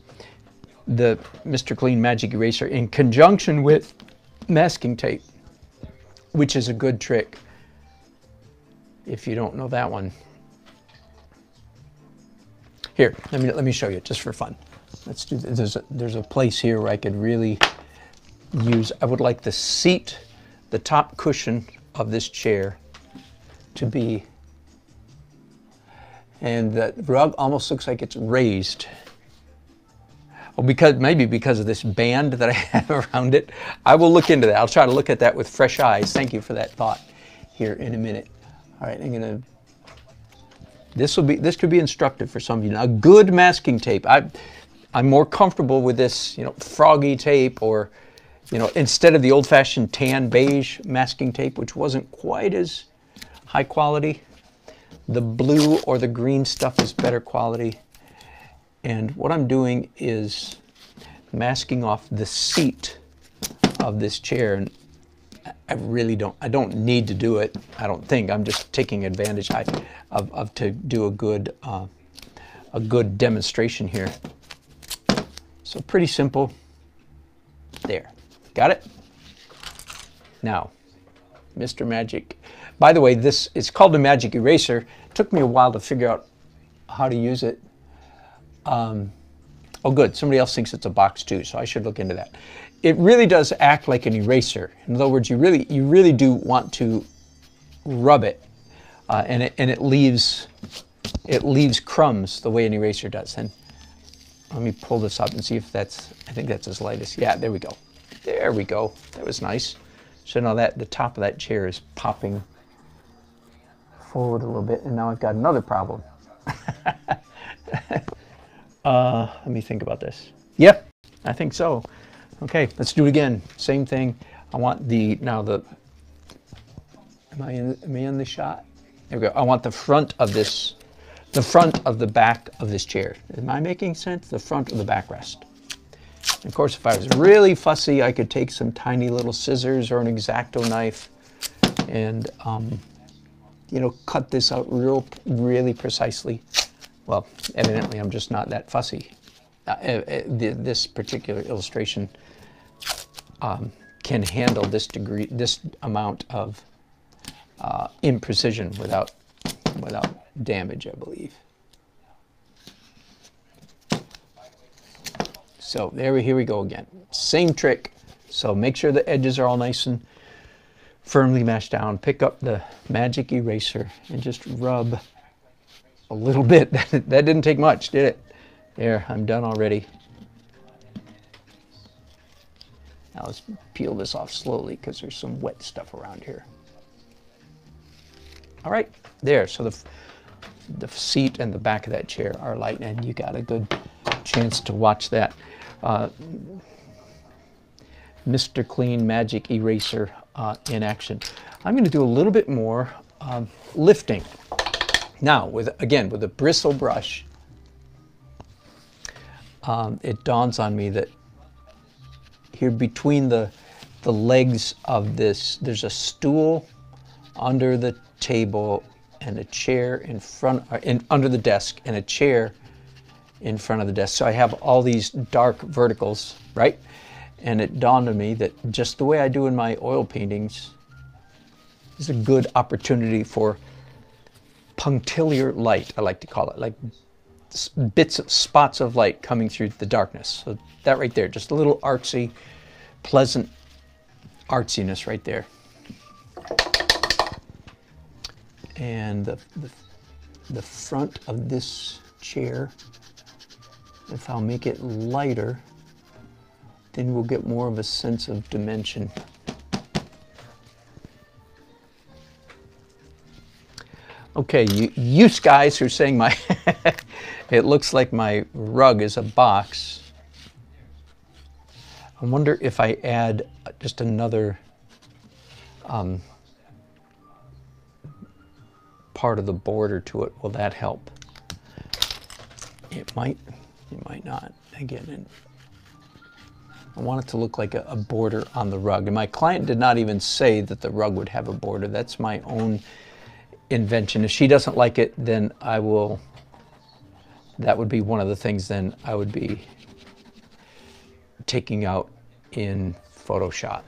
the Mr. Clean Magic Eraser in conjunction with masking tape, which is a good trick if you don't know that one. Here, let me, let me show you just for fun. Let's do. There's a, there's a place here where I could really use, I would like the seat, the top cushion of this chair to be and the rug almost looks like it's raised. Well, because maybe because of this band that I have around it. I will look into that. I'll try to look at that with fresh eyes. Thank you for that thought here in a minute. All right, I'm gonna. This will be. This could be instructive for some of you. Now, good masking tape. I, I'm more comfortable with this, you know, froggy tape or, you know, instead of the old-fashioned tan beige masking tape, which wasn't quite as high quality the blue or the green stuff is better quality. And what I'm doing is masking off the seat of this chair. And I really don't, I don't need to do it. I don't think, I'm just taking advantage of, of to do a good, uh, a good demonstration here. So pretty simple. There, got it? Now, Mr. Magic by the way, this it's called a magic eraser. It took me a while to figure out how to use it. Um, oh, good. Somebody else thinks it's a box too, so I should look into that. It really does act like an eraser. In other words, you really, you really do want to rub it, uh, and it and it leaves it leaves crumbs the way an eraser does. And let me pull this up and see if that's. I think that's as light as. Yeah, there we go. There we go. That was nice. So now that the top of that chair is popping forward a little bit, and now I've got another problem. uh, let me think about this. Yep, I think so. Okay, let's do it again. Same thing. I want the, now the, am I in, am I in the shot? There we go. I want the front of this, the front of the back of this chair. Am I making sense? The front of the backrest. Of course, if I was really fussy, I could take some tiny little scissors or an X-Acto knife and, um, you know, cut this out real, really precisely. Well, evidently I'm just not that fussy. Uh, uh, this particular illustration um, can handle this degree, this amount of uh, imprecision without, without damage, I believe. So there we, here we go again. Same trick. So make sure the edges are all nice and firmly mashed down. Pick up the magic eraser and just rub a little bit. that didn't take much, did it? There, I'm done already. Now let's peel this off slowly because there's some wet stuff around here. All right, there. So the, the seat and the back of that chair are light and you got a good chance to watch that uh, Mr. Clean Magic Eraser uh, in action. I'm going to do a little bit more um, lifting. Now, with again, with a bristle brush, um, it dawns on me that here between the, the legs of this, there's a stool under the table and a chair in front, uh, in, under the desk and a chair in front of the desk. So I have all these dark verticals, right? And it dawned on me that just the way I do in my oil paintings is a good opportunity for punctiliar light, I like to call it, like bits of spots of light coming through the darkness. So that right there, just a little artsy, pleasant artsiness right there. And the, the, the front of this chair if I'll make it lighter, then we'll get more of a sense of dimension. Okay, you, you guys who are saying my, it looks like my rug is a box. I wonder if I add just another um, part of the border to it, will that help? It might. it might not. Again, I want it to look like a, a, border on the rug. And my client did not even say that the rug would have a border. That's my own invention. If she doesn't like it, then I will, that would be one of the things then I would be taking out in Photoshop.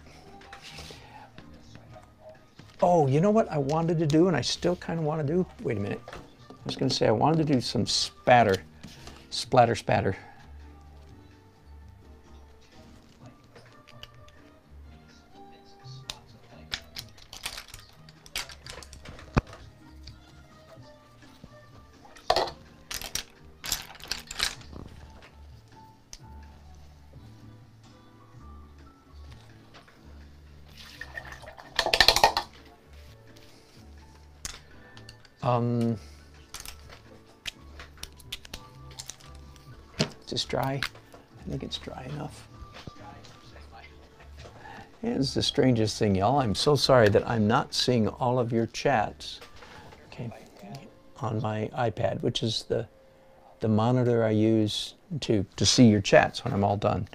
Oh, you know what I wanted to do and I still kind of want to do? Wait a minute. I was going to say I wanted to do some spatter Splatter, spatter. It's the strangest thing, y'all. I'm so sorry that I'm not seeing all of your chats okay, on my iPad, which is the, the monitor I use to, to see your chats when I'm all done.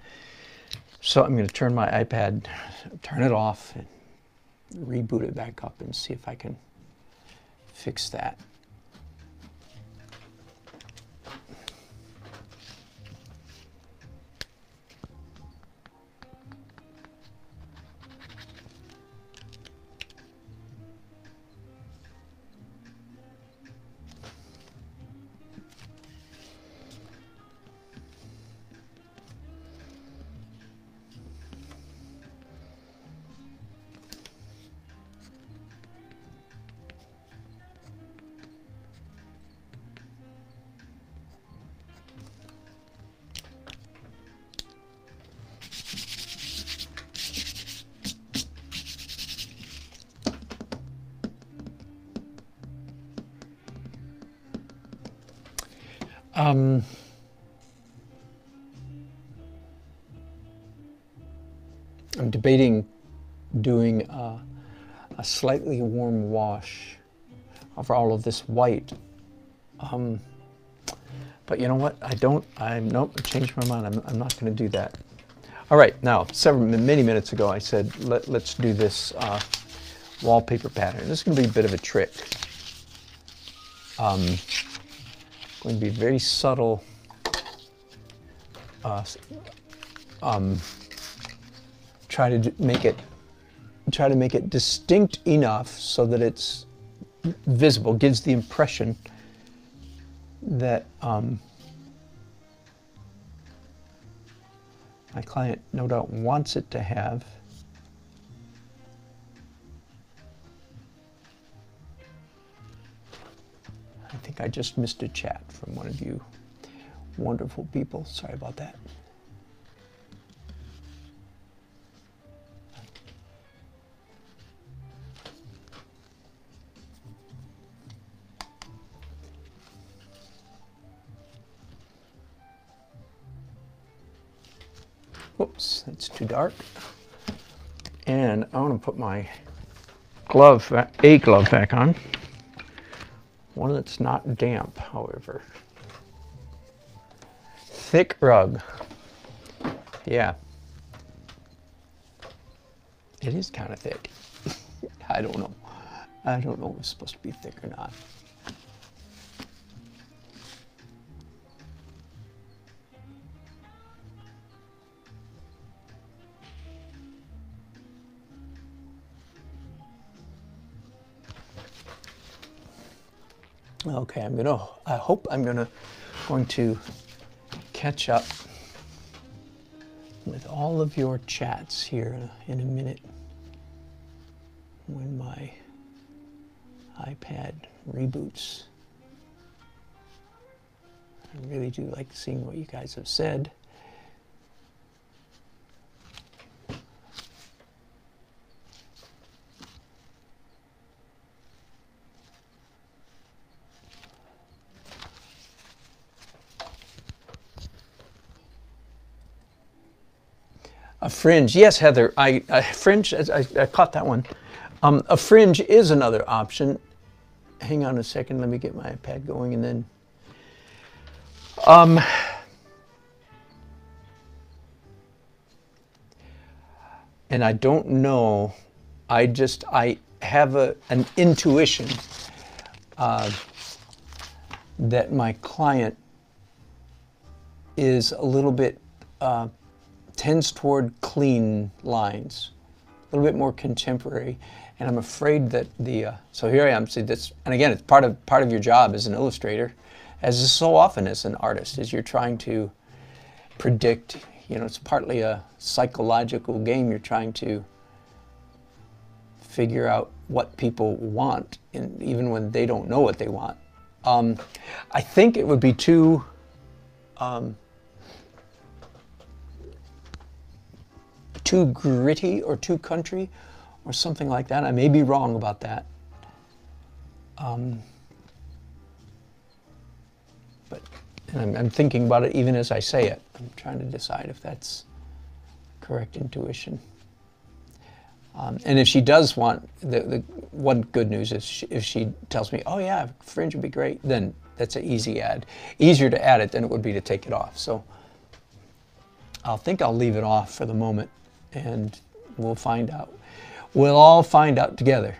So I'm going to turn my iPad, turn it off, and reboot it back up and see if I can fix that. Slightly warm wash of all of this white. Um, but you know what? I don't, I'm, nope, I changed my mind. I'm, I'm not going to do that. All right, now, several, many minutes ago, I said, let, us do this uh, wallpaper pattern. This is going to be a bit of a trick. Um, going to be very subtle. Uh, um, try to make it try to make it distinct enough so that it's visible, gives the impression that um, my client no doubt wants it to have. I think I just missed a chat from one of you wonderful people. Sorry about that. Whoops, that's too dark. And I want to put my glove, a glove back on. One that's not damp, however. Thick rug. Yeah. It is kind of thick. I don't know. I don't know if it's supposed to be thick or not. Okay, I'm gonna, I hope I'm gonna, going to catch up with all of your chats here in a minute when my iPad reboots. I really do like seeing what you guys have said. Fringe, yes, Heather. I, fringe. I, I, caught that one. Um, a fringe is another option. Hang on a second. Let me get my iPad going, and then. Um, and I don't know. I just I have a an intuition uh, that my client is a little bit. Uh, tends toward clean lines, a little bit more contemporary. And I'm afraid that the uh, so here I am. See this, and again, it's part of part of your job as an illustrator, as so often as an artist, is you're trying to predict. You know, it's partly a psychological game. You're trying to figure out what people want, and even when they don't know what they want. Um, I think it would be too. Um, too gritty or too country or something like that. I may be wrong about that. Um, but I'm, I'm, thinking about it even as I say it. I'm trying to decide if that's correct intuition. Um, and if she does want, the, the one good news is she, if she tells me, oh yeah, fringe would be great, then that's an easy add. Easier to add it than it would be to take it off. So I'll think I'll leave it off for the moment and we'll find out. We'll all find out together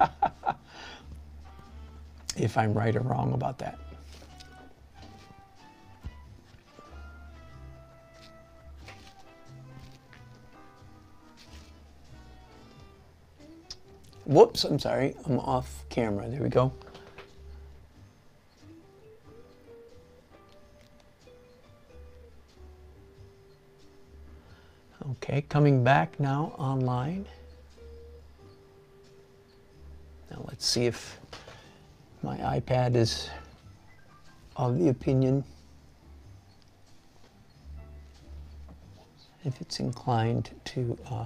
if I'm right or wrong about that. Whoops, I'm sorry. I'm off camera. There we go. Okay, coming back now online. Now let's see if my iPad is of the opinion if it's inclined to uh,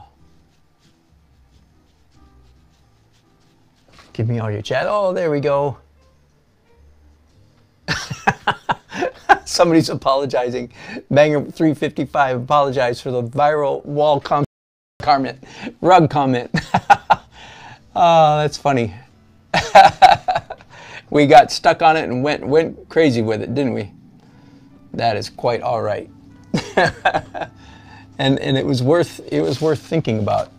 give me all your chat. Oh, there we go. Somebody's apologizing. Banger 355 apologize for the viral wall com- comment, rug comment. oh, that's funny. we got stuck on it and went went crazy with it, didn't we? That is quite all right. and and it was worth it was worth thinking about.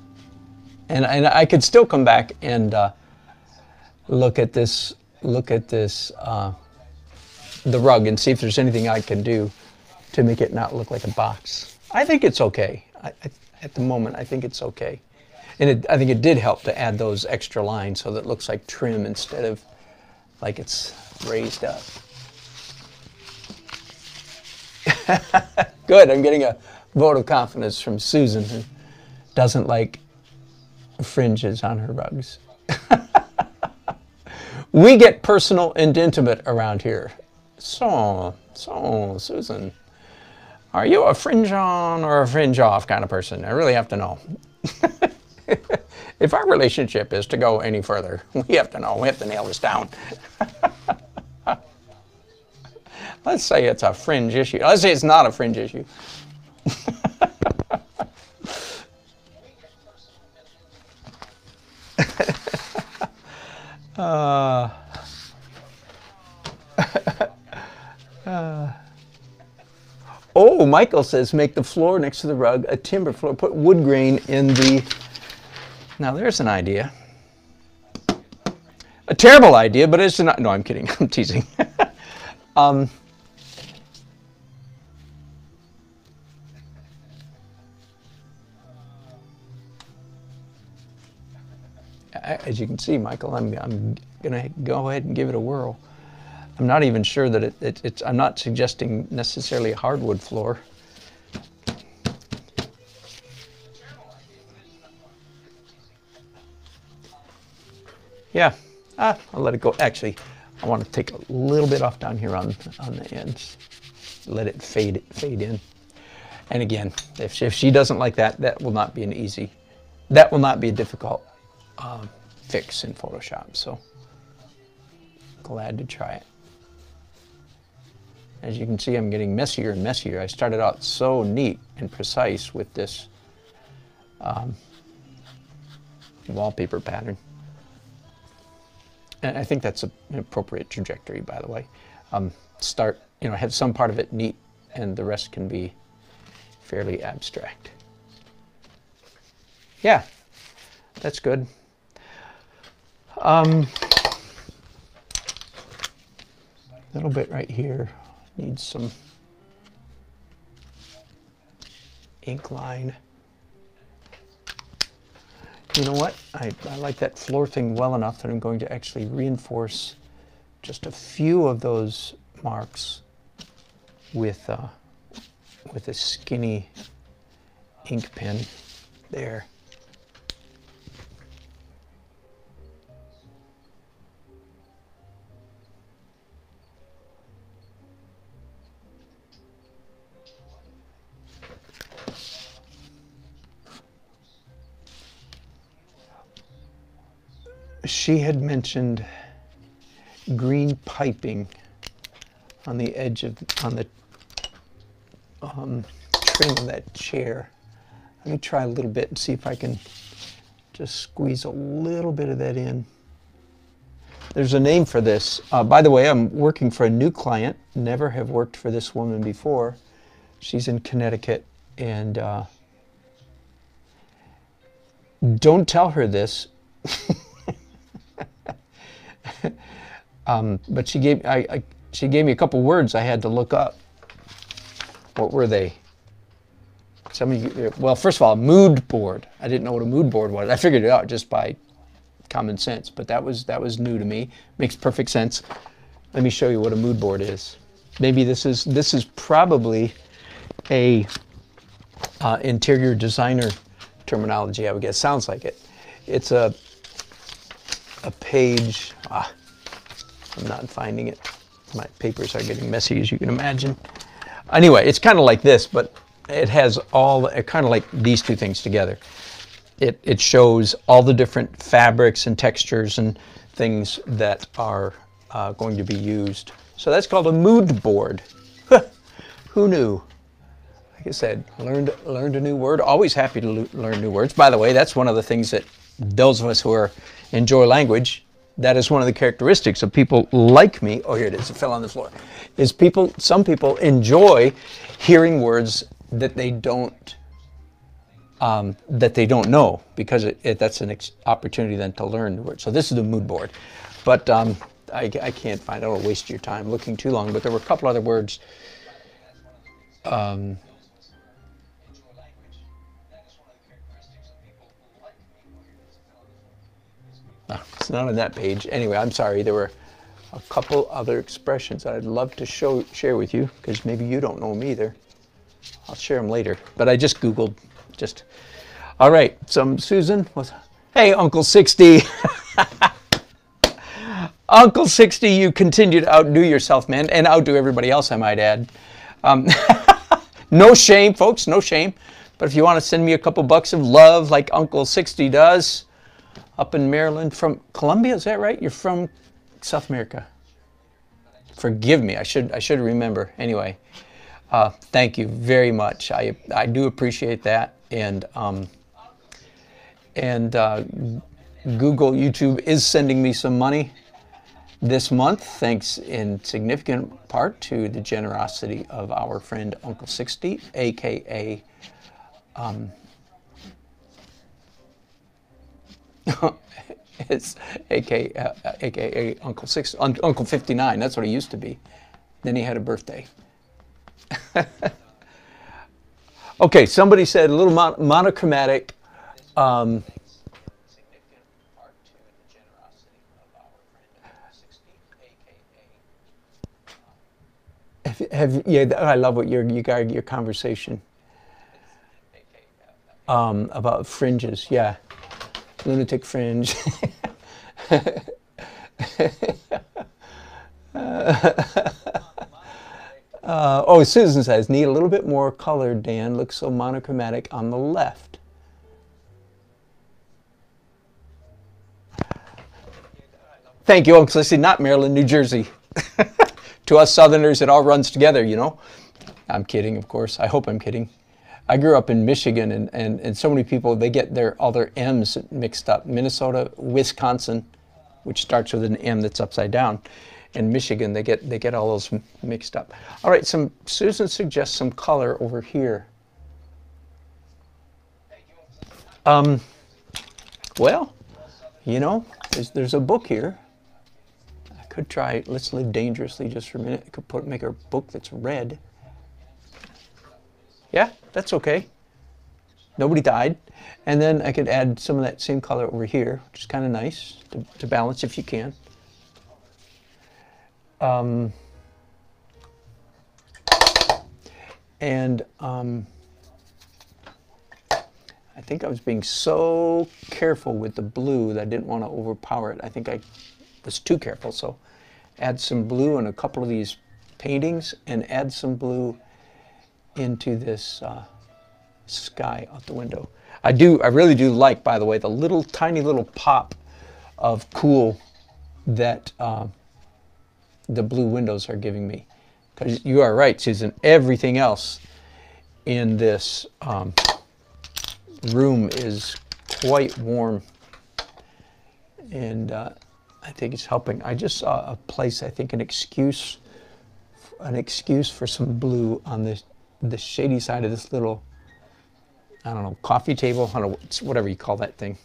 And and I could still come back and uh, look at this look at this uh, the rug and see if there's anything I can do to make it not look like a box. I think it's okay. I, I, at the moment, I think it's okay. And it, I think it did help to add those extra lines so that it looks like trim instead of like it's raised up. Good, I'm getting a vote of confidence from Susan who doesn't like fringes on her rugs. we get personal and intimate around here. So, so, Susan, are you a fringe on or a fringe off kind of person? I really have to know. if our relationship is to go any further, we have to know. We have to nail this down. Let's say it's a fringe issue. Let's say it's not a fringe issue. uh, uh, oh, Michael says make the floor next to the rug a timber floor. Put wood grain in the. Now there's an idea. A terrible idea, but it's not. No, I'm kidding. I'm teasing. um, as you can see, Michael, I'm, I'm going to go ahead and give it a whirl. I'm not even sure that it, it, it's, I'm not suggesting necessarily a hardwood floor. Yeah, ah, I'll let it go. Actually, I want to take a little bit off down here on, on the ends. Let it fade, fade in. And again, if she, if she doesn't like that, that will not be an easy, that will not be a difficult um, fix in Photoshop. So glad to try it. As you can see, I'm getting messier and messier. I started out so neat and precise with this um, wallpaper pattern. And I think that's a, an appropriate trajectory, by the way. Um, start, you know, have some part of it neat and the rest can be fairly abstract. Yeah, that's good. Um, little bit right here needs some ink line. You know what? I, I like that floor thing well enough that I'm going to actually reinforce just a few of those marks with, uh, with a skinny ink pen there. She had mentioned green piping on the edge of on the um, trim of that chair. Let me try a little bit and see if I can just squeeze a little bit of that in. There's a name for this. Uh, by the way, I'm working for a new client. Never have worked for this woman before. She's in Connecticut, and uh, don't tell her this. um, but she gave I, I, she gave me a couple words I had to look up. What were they? Some of you, well, first of all, mood board. I didn't know what a mood board was. I figured it out just by common sense, but that was that was new to me. Makes perfect sense. Let me show you what a mood board is. Maybe this is this is probably a uh, interior designer terminology. I would guess sounds like it. It's a a page. Ah, I'm not finding it. My papers are getting messy, as you can imagine. Anyway, it's kind of like this, but it has all, kind of like these two things together. It, it shows all the different fabrics and textures and things that are uh, going to be used. So that's called a mood board. Who knew? Like I said, learned learned a new word. Always happy to learn new words. By the way, that's one of the things that those of us who are enjoy language. That is one of the characteristics of people like me. Oh, here it is. It fell on the floor. Is people? Some people enjoy hearing words that they don't um, that they don't know because it, it, that's an opportunity then to learn the word. So this is the mood board, but um, I, I, can't find. I don't waste your time looking too long. But there were a couple other words. Um, oh, it's not on that page. Anyway, I'm sorry. There were a couple other expressions I'd love to show share with you because maybe you don't know them either. I'll share them later. But I just Googled just all right. Some Susan was, hey, Uncle 60. Uncle 60, you continue to outdo yourself, man, and outdo everybody else, I might add. Um, no shame, folks, no shame. But if you want to send me a couple bucks of love like Uncle 60 does up in Maryland from Columbia, is that right? You're from South America. Forgive me, I should I should remember. Anyway, uh, thank you very much. I I do appreciate that and um, and uh, Google YouTube is sending me some money this month, thanks in significant part to the generosity of our friend Uncle Sixty, aka. Um, it's aka, uh, aka Uncle Six, un, Uncle Fifty Nine. That's what he used to be. Then he had a birthday. Okay, somebody said a little mon- monochromatic. Um, have, yeah, I love what your you got your conversation um, about fringes. Yeah, lunatic fringe. Uh, oh, Susan says, need a little bit more color, Dan. Looks so monochromatic on the left. Thank you, Uncle Lissy. Not Maryland, New Jersey. to us Southerners, it all runs together, you know. I'm kidding, of course. I hope I'm kidding. I grew up in Michigan, and, and, and so many people, they get their all their M's mixed up. Minnesota, Wisconsin, which starts with an M that's upside down in Michigan, they get they get all those mixed up. All right, some Susan suggests some color over here. Um, well, you know, there's, there's a book here. I could try. Let's live dangerously just for a minute. I could put make a book that's red. Yeah, that's okay. Nobody died. And then I could add some of that same color over here, which is kind of nice to, to balance if you can. Um, and um, I think I was being so careful with the blue that I didn't want to overpower it. I think I was too careful. So add some blue in a couple of these paintings and add some blue into this uh, sky out the window. I do, I really do like, by the way, the little tiny little pop of cool that uh, the blue windows are giving me. Because you are right, Susan, everything else in this um, room is quite warm. And uh, I think it's helping. I just saw a place, I think an excuse, an excuse for some blue on the, the shady side of this little, I don't know, coffee table, I don't know, whatever you call that thing.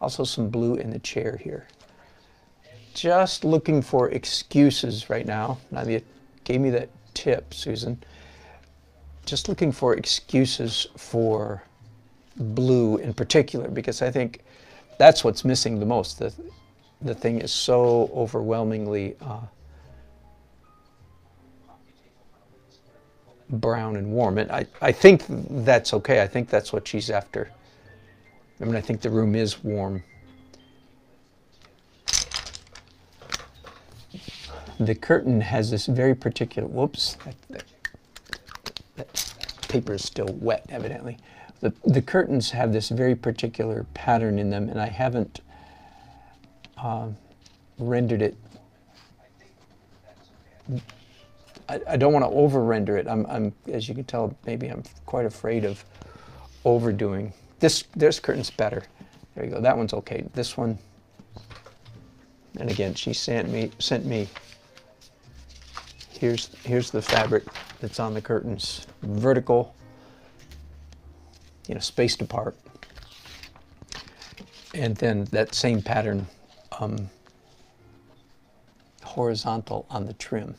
Also some blue in the chair here just looking for excuses right now. Now you gave me that tip, Susan. Just looking for excuses for blue in particular, because I think that's what's missing the most. The, the thing is so overwhelmingly uh, brown and warm. And I, I think that's okay. I think that's what she's after. I mean, I think the room is warm. the curtain has this very particular, whoops, that, that, that paper is still wet, evidently. The, the curtains have this very particular pattern in them, and I haven't uh, rendered it I, I don't want to over render it. I'm, I'm, as you can tell, maybe I'm quite afraid of overdoing. This, this curtain's better. There you go. That one's okay. This one, and again, she sent me, sent me, here's, here's the fabric that's on the curtains. Vertical, you know, spaced apart. And then that same pattern um, horizontal on the trim.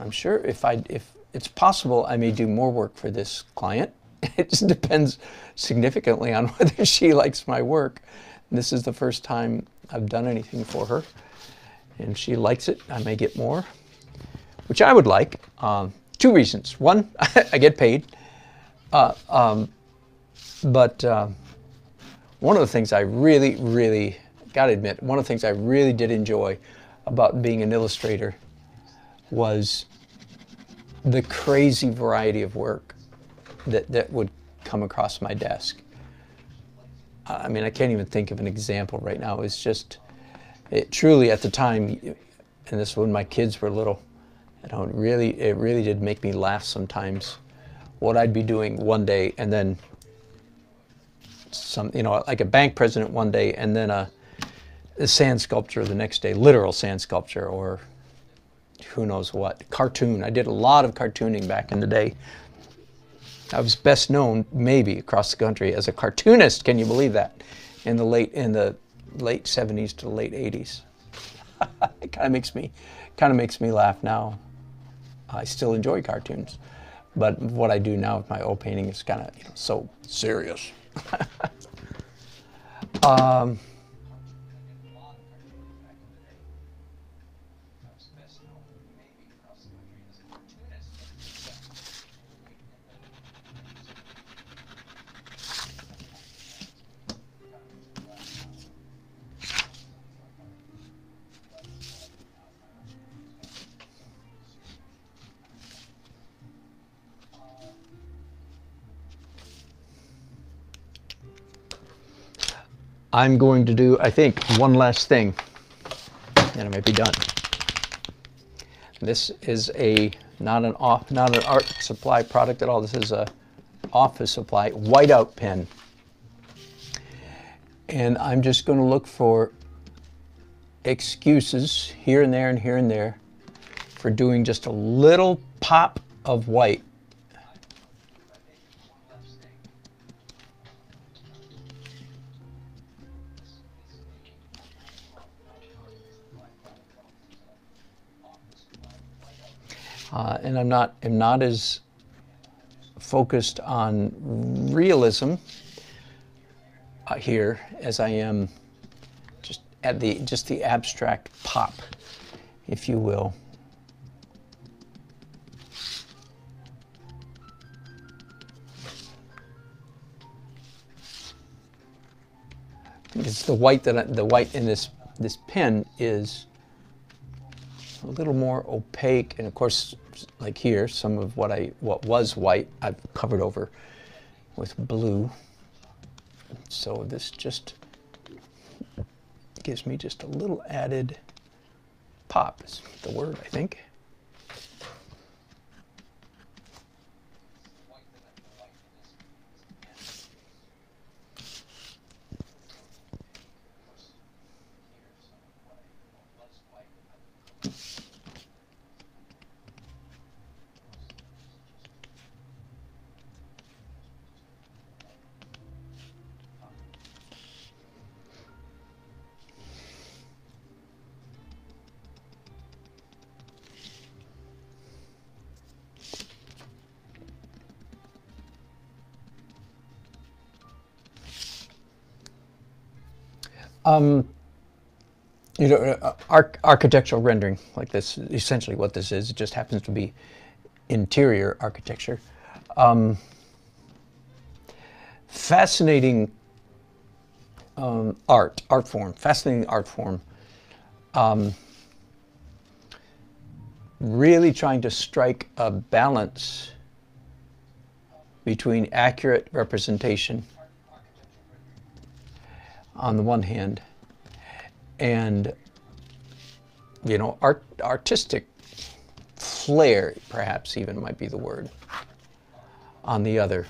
I'm sure if I if it's possible I may do more work for this client. It just depends significantly on whether she likes my work. This is the first time I've done anything for her, and she likes it. I may get more, which I would like. Um, two reasons. One, I get paid, uh, um, but uh, one of the things I really, really got to admit, one of the things I really did enjoy about being an illustrator was the crazy variety of work that, that would come across my desk. I mean, I can't even think of an example right now. It's just, it truly at the time, and this when my kids were little, know, it really, it really did make me laugh sometimes what I'd be doing one day and then some, you know, like a bank president one day and then a, a sand sculpture the next day, literal sand sculpture or who knows what, cartoon. I did a lot of cartooning back in the day. I was best known, maybe across the country, as a cartoonist. Can you believe that? In the late in the late 70s to late 80s. it kind of makes me kind of makes me laugh now. I still enjoy cartoons, but what I do now with my oil painting is kind of you know, so serious. um, I'm going to do, I think, one last thing, and I may be done. This is a not an off, not an art supply product at all. This is a office supply whiteout pen, and I'm just going to look for excuses here and there and here and there for doing just a little pop of white Uh, and I'm not, am not as focused on realism uh, here as I am just at the just the abstract pop, if you will. It's the white that I, the white in this this pen is a little more opaque. And of course, like here, some of what I what was white, I've covered over with blue. So this just gives me just a little added pop is the word, I think. Um, you know, uh, arch architectural rendering like this, essentially what this is, it just happens to be interior architecture. Um, fascinating um, art, art form, fascinating art form. Um, really trying to strike a balance between accurate representation on the one hand, and you know, art, artistic flair, perhaps even might be the word, on the other.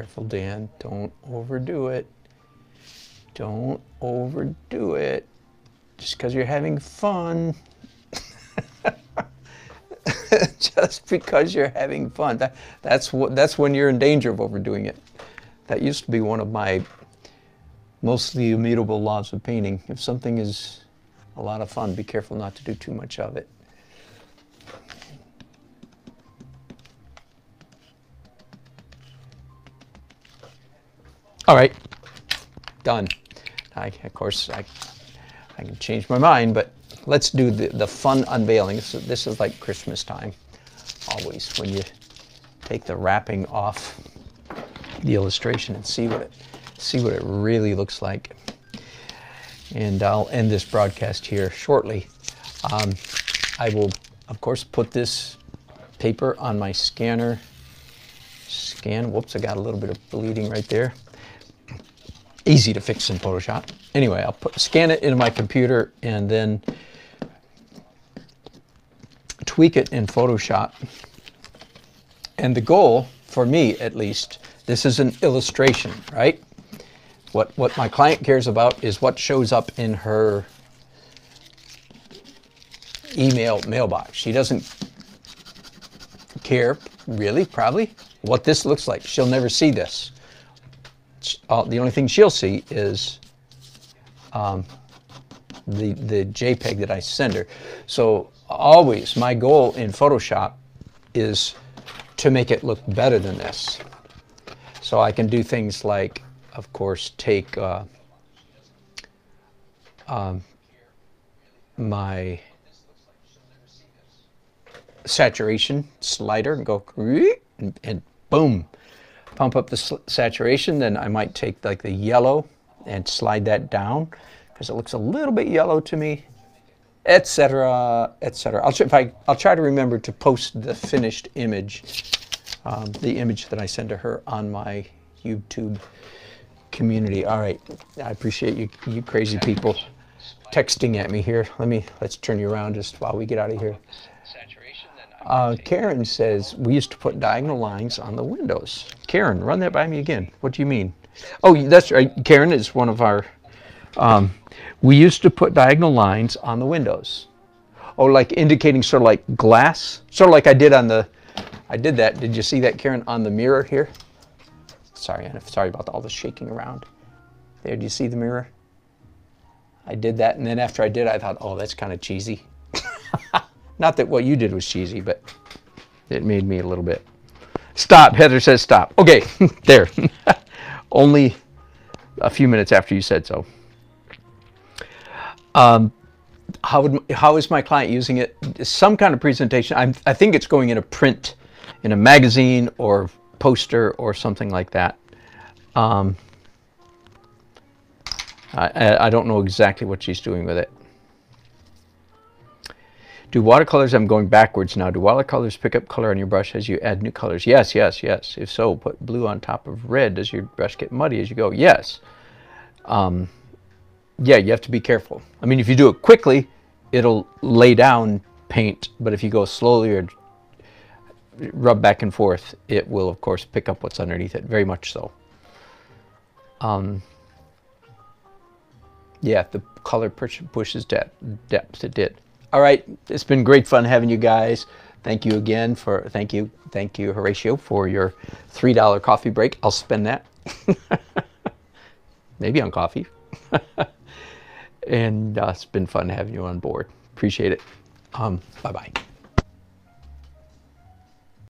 Careful, Dan. Don't overdo it. Don't overdo it. Just because you're having fun. Just because you're having fun. That, that's, what, that's when you're in danger of overdoing it. That used to be one of my mostly immutable laws of painting. If something is a lot of fun, be careful not to do too much of it. All right, done. I, of course, I, I can change my mind, but let's do the, the fun unveiling. This is, this is like Christmas time, always, when you take the wrapping off the illustration and see what it, see what it really looks like. And I'll end this broadcast here shortly. Um, I will, of course, put this paper on my scanner. Scan, whoops, I got a little bit of bleeding right there easy to fix in Photoshop. Anyway, I'll put, scan it into my computer and then tweak it in Photoshop. And the goal, for me at least, this is an illustration, right? What, what my client cares about is what shows up in her email mailbox. She doesn't care, really, probably, what this looks like. She'll never see this uh, the only thing she'll see is um, the, the JPEG that I send her. So always my goal in Photoshop is to make it look better than this. So I can do things like, of course, take uh, um, my saturation slider and go and, and boom, pump up the saturation, then I might take like the yellow and slide that down because it looks a little bit yellow to me, etc., etc. I'll, I, I'll try to remember to post the finished image, um, the image that I send to her on my YouTube community. All right, I appreciate you, you crazy people texting at me here. Let me, let's turn you around just while we get out of here. Uh, Karen says, we used to put diagonal lines on the windows. Karen, run that by me again. What do you mean? Oh, that's right. Karen is one of our, um, we used to put diagonal lines on the windows. Oh, like indicating sort of like glass? Sort of like I did on the, I did that. Did you see that, Karen, on the mirror here? Sorry, Anna, sorry about all the shaking around. There, do you see the mirror? I did that, and then after I did, I thought, oh, that's kind of cheesy. Not that what you did was cheesy, but it made me a little bit. Stop. Heather says stop. Okay, there. Only a few minutes after you said so. Um, how, would, how is my client using it? Some kind of presentation. I'm, I think it's going in a print, in a magazine or poster or something like that. Um, I, I don't know exactly what she's doing with it. Do watercolors, I'm going backwards now, do watercolors pick up color on your brush as you add new colors? Yes, yes, yes. If so, put blue on top of red. Does your brush get muddy as you go? Yes. Um, yeah, you have to be careful. I mean, if you do it quickly, it'll lay down paint, but if you go slowly or rub back and forth, it will, of course, pick up what's underneath it, very much so. Um, yeah, the color pushes depth, depth, it did. All right, it's been great fun having you guys. Thank you again for, thank you, thank you, Horatio, for your $3 coffee break. I'll spend that. Maybe on coffee. and uh, it's been fun having you on board. Appreciate it. Um, bye-bye.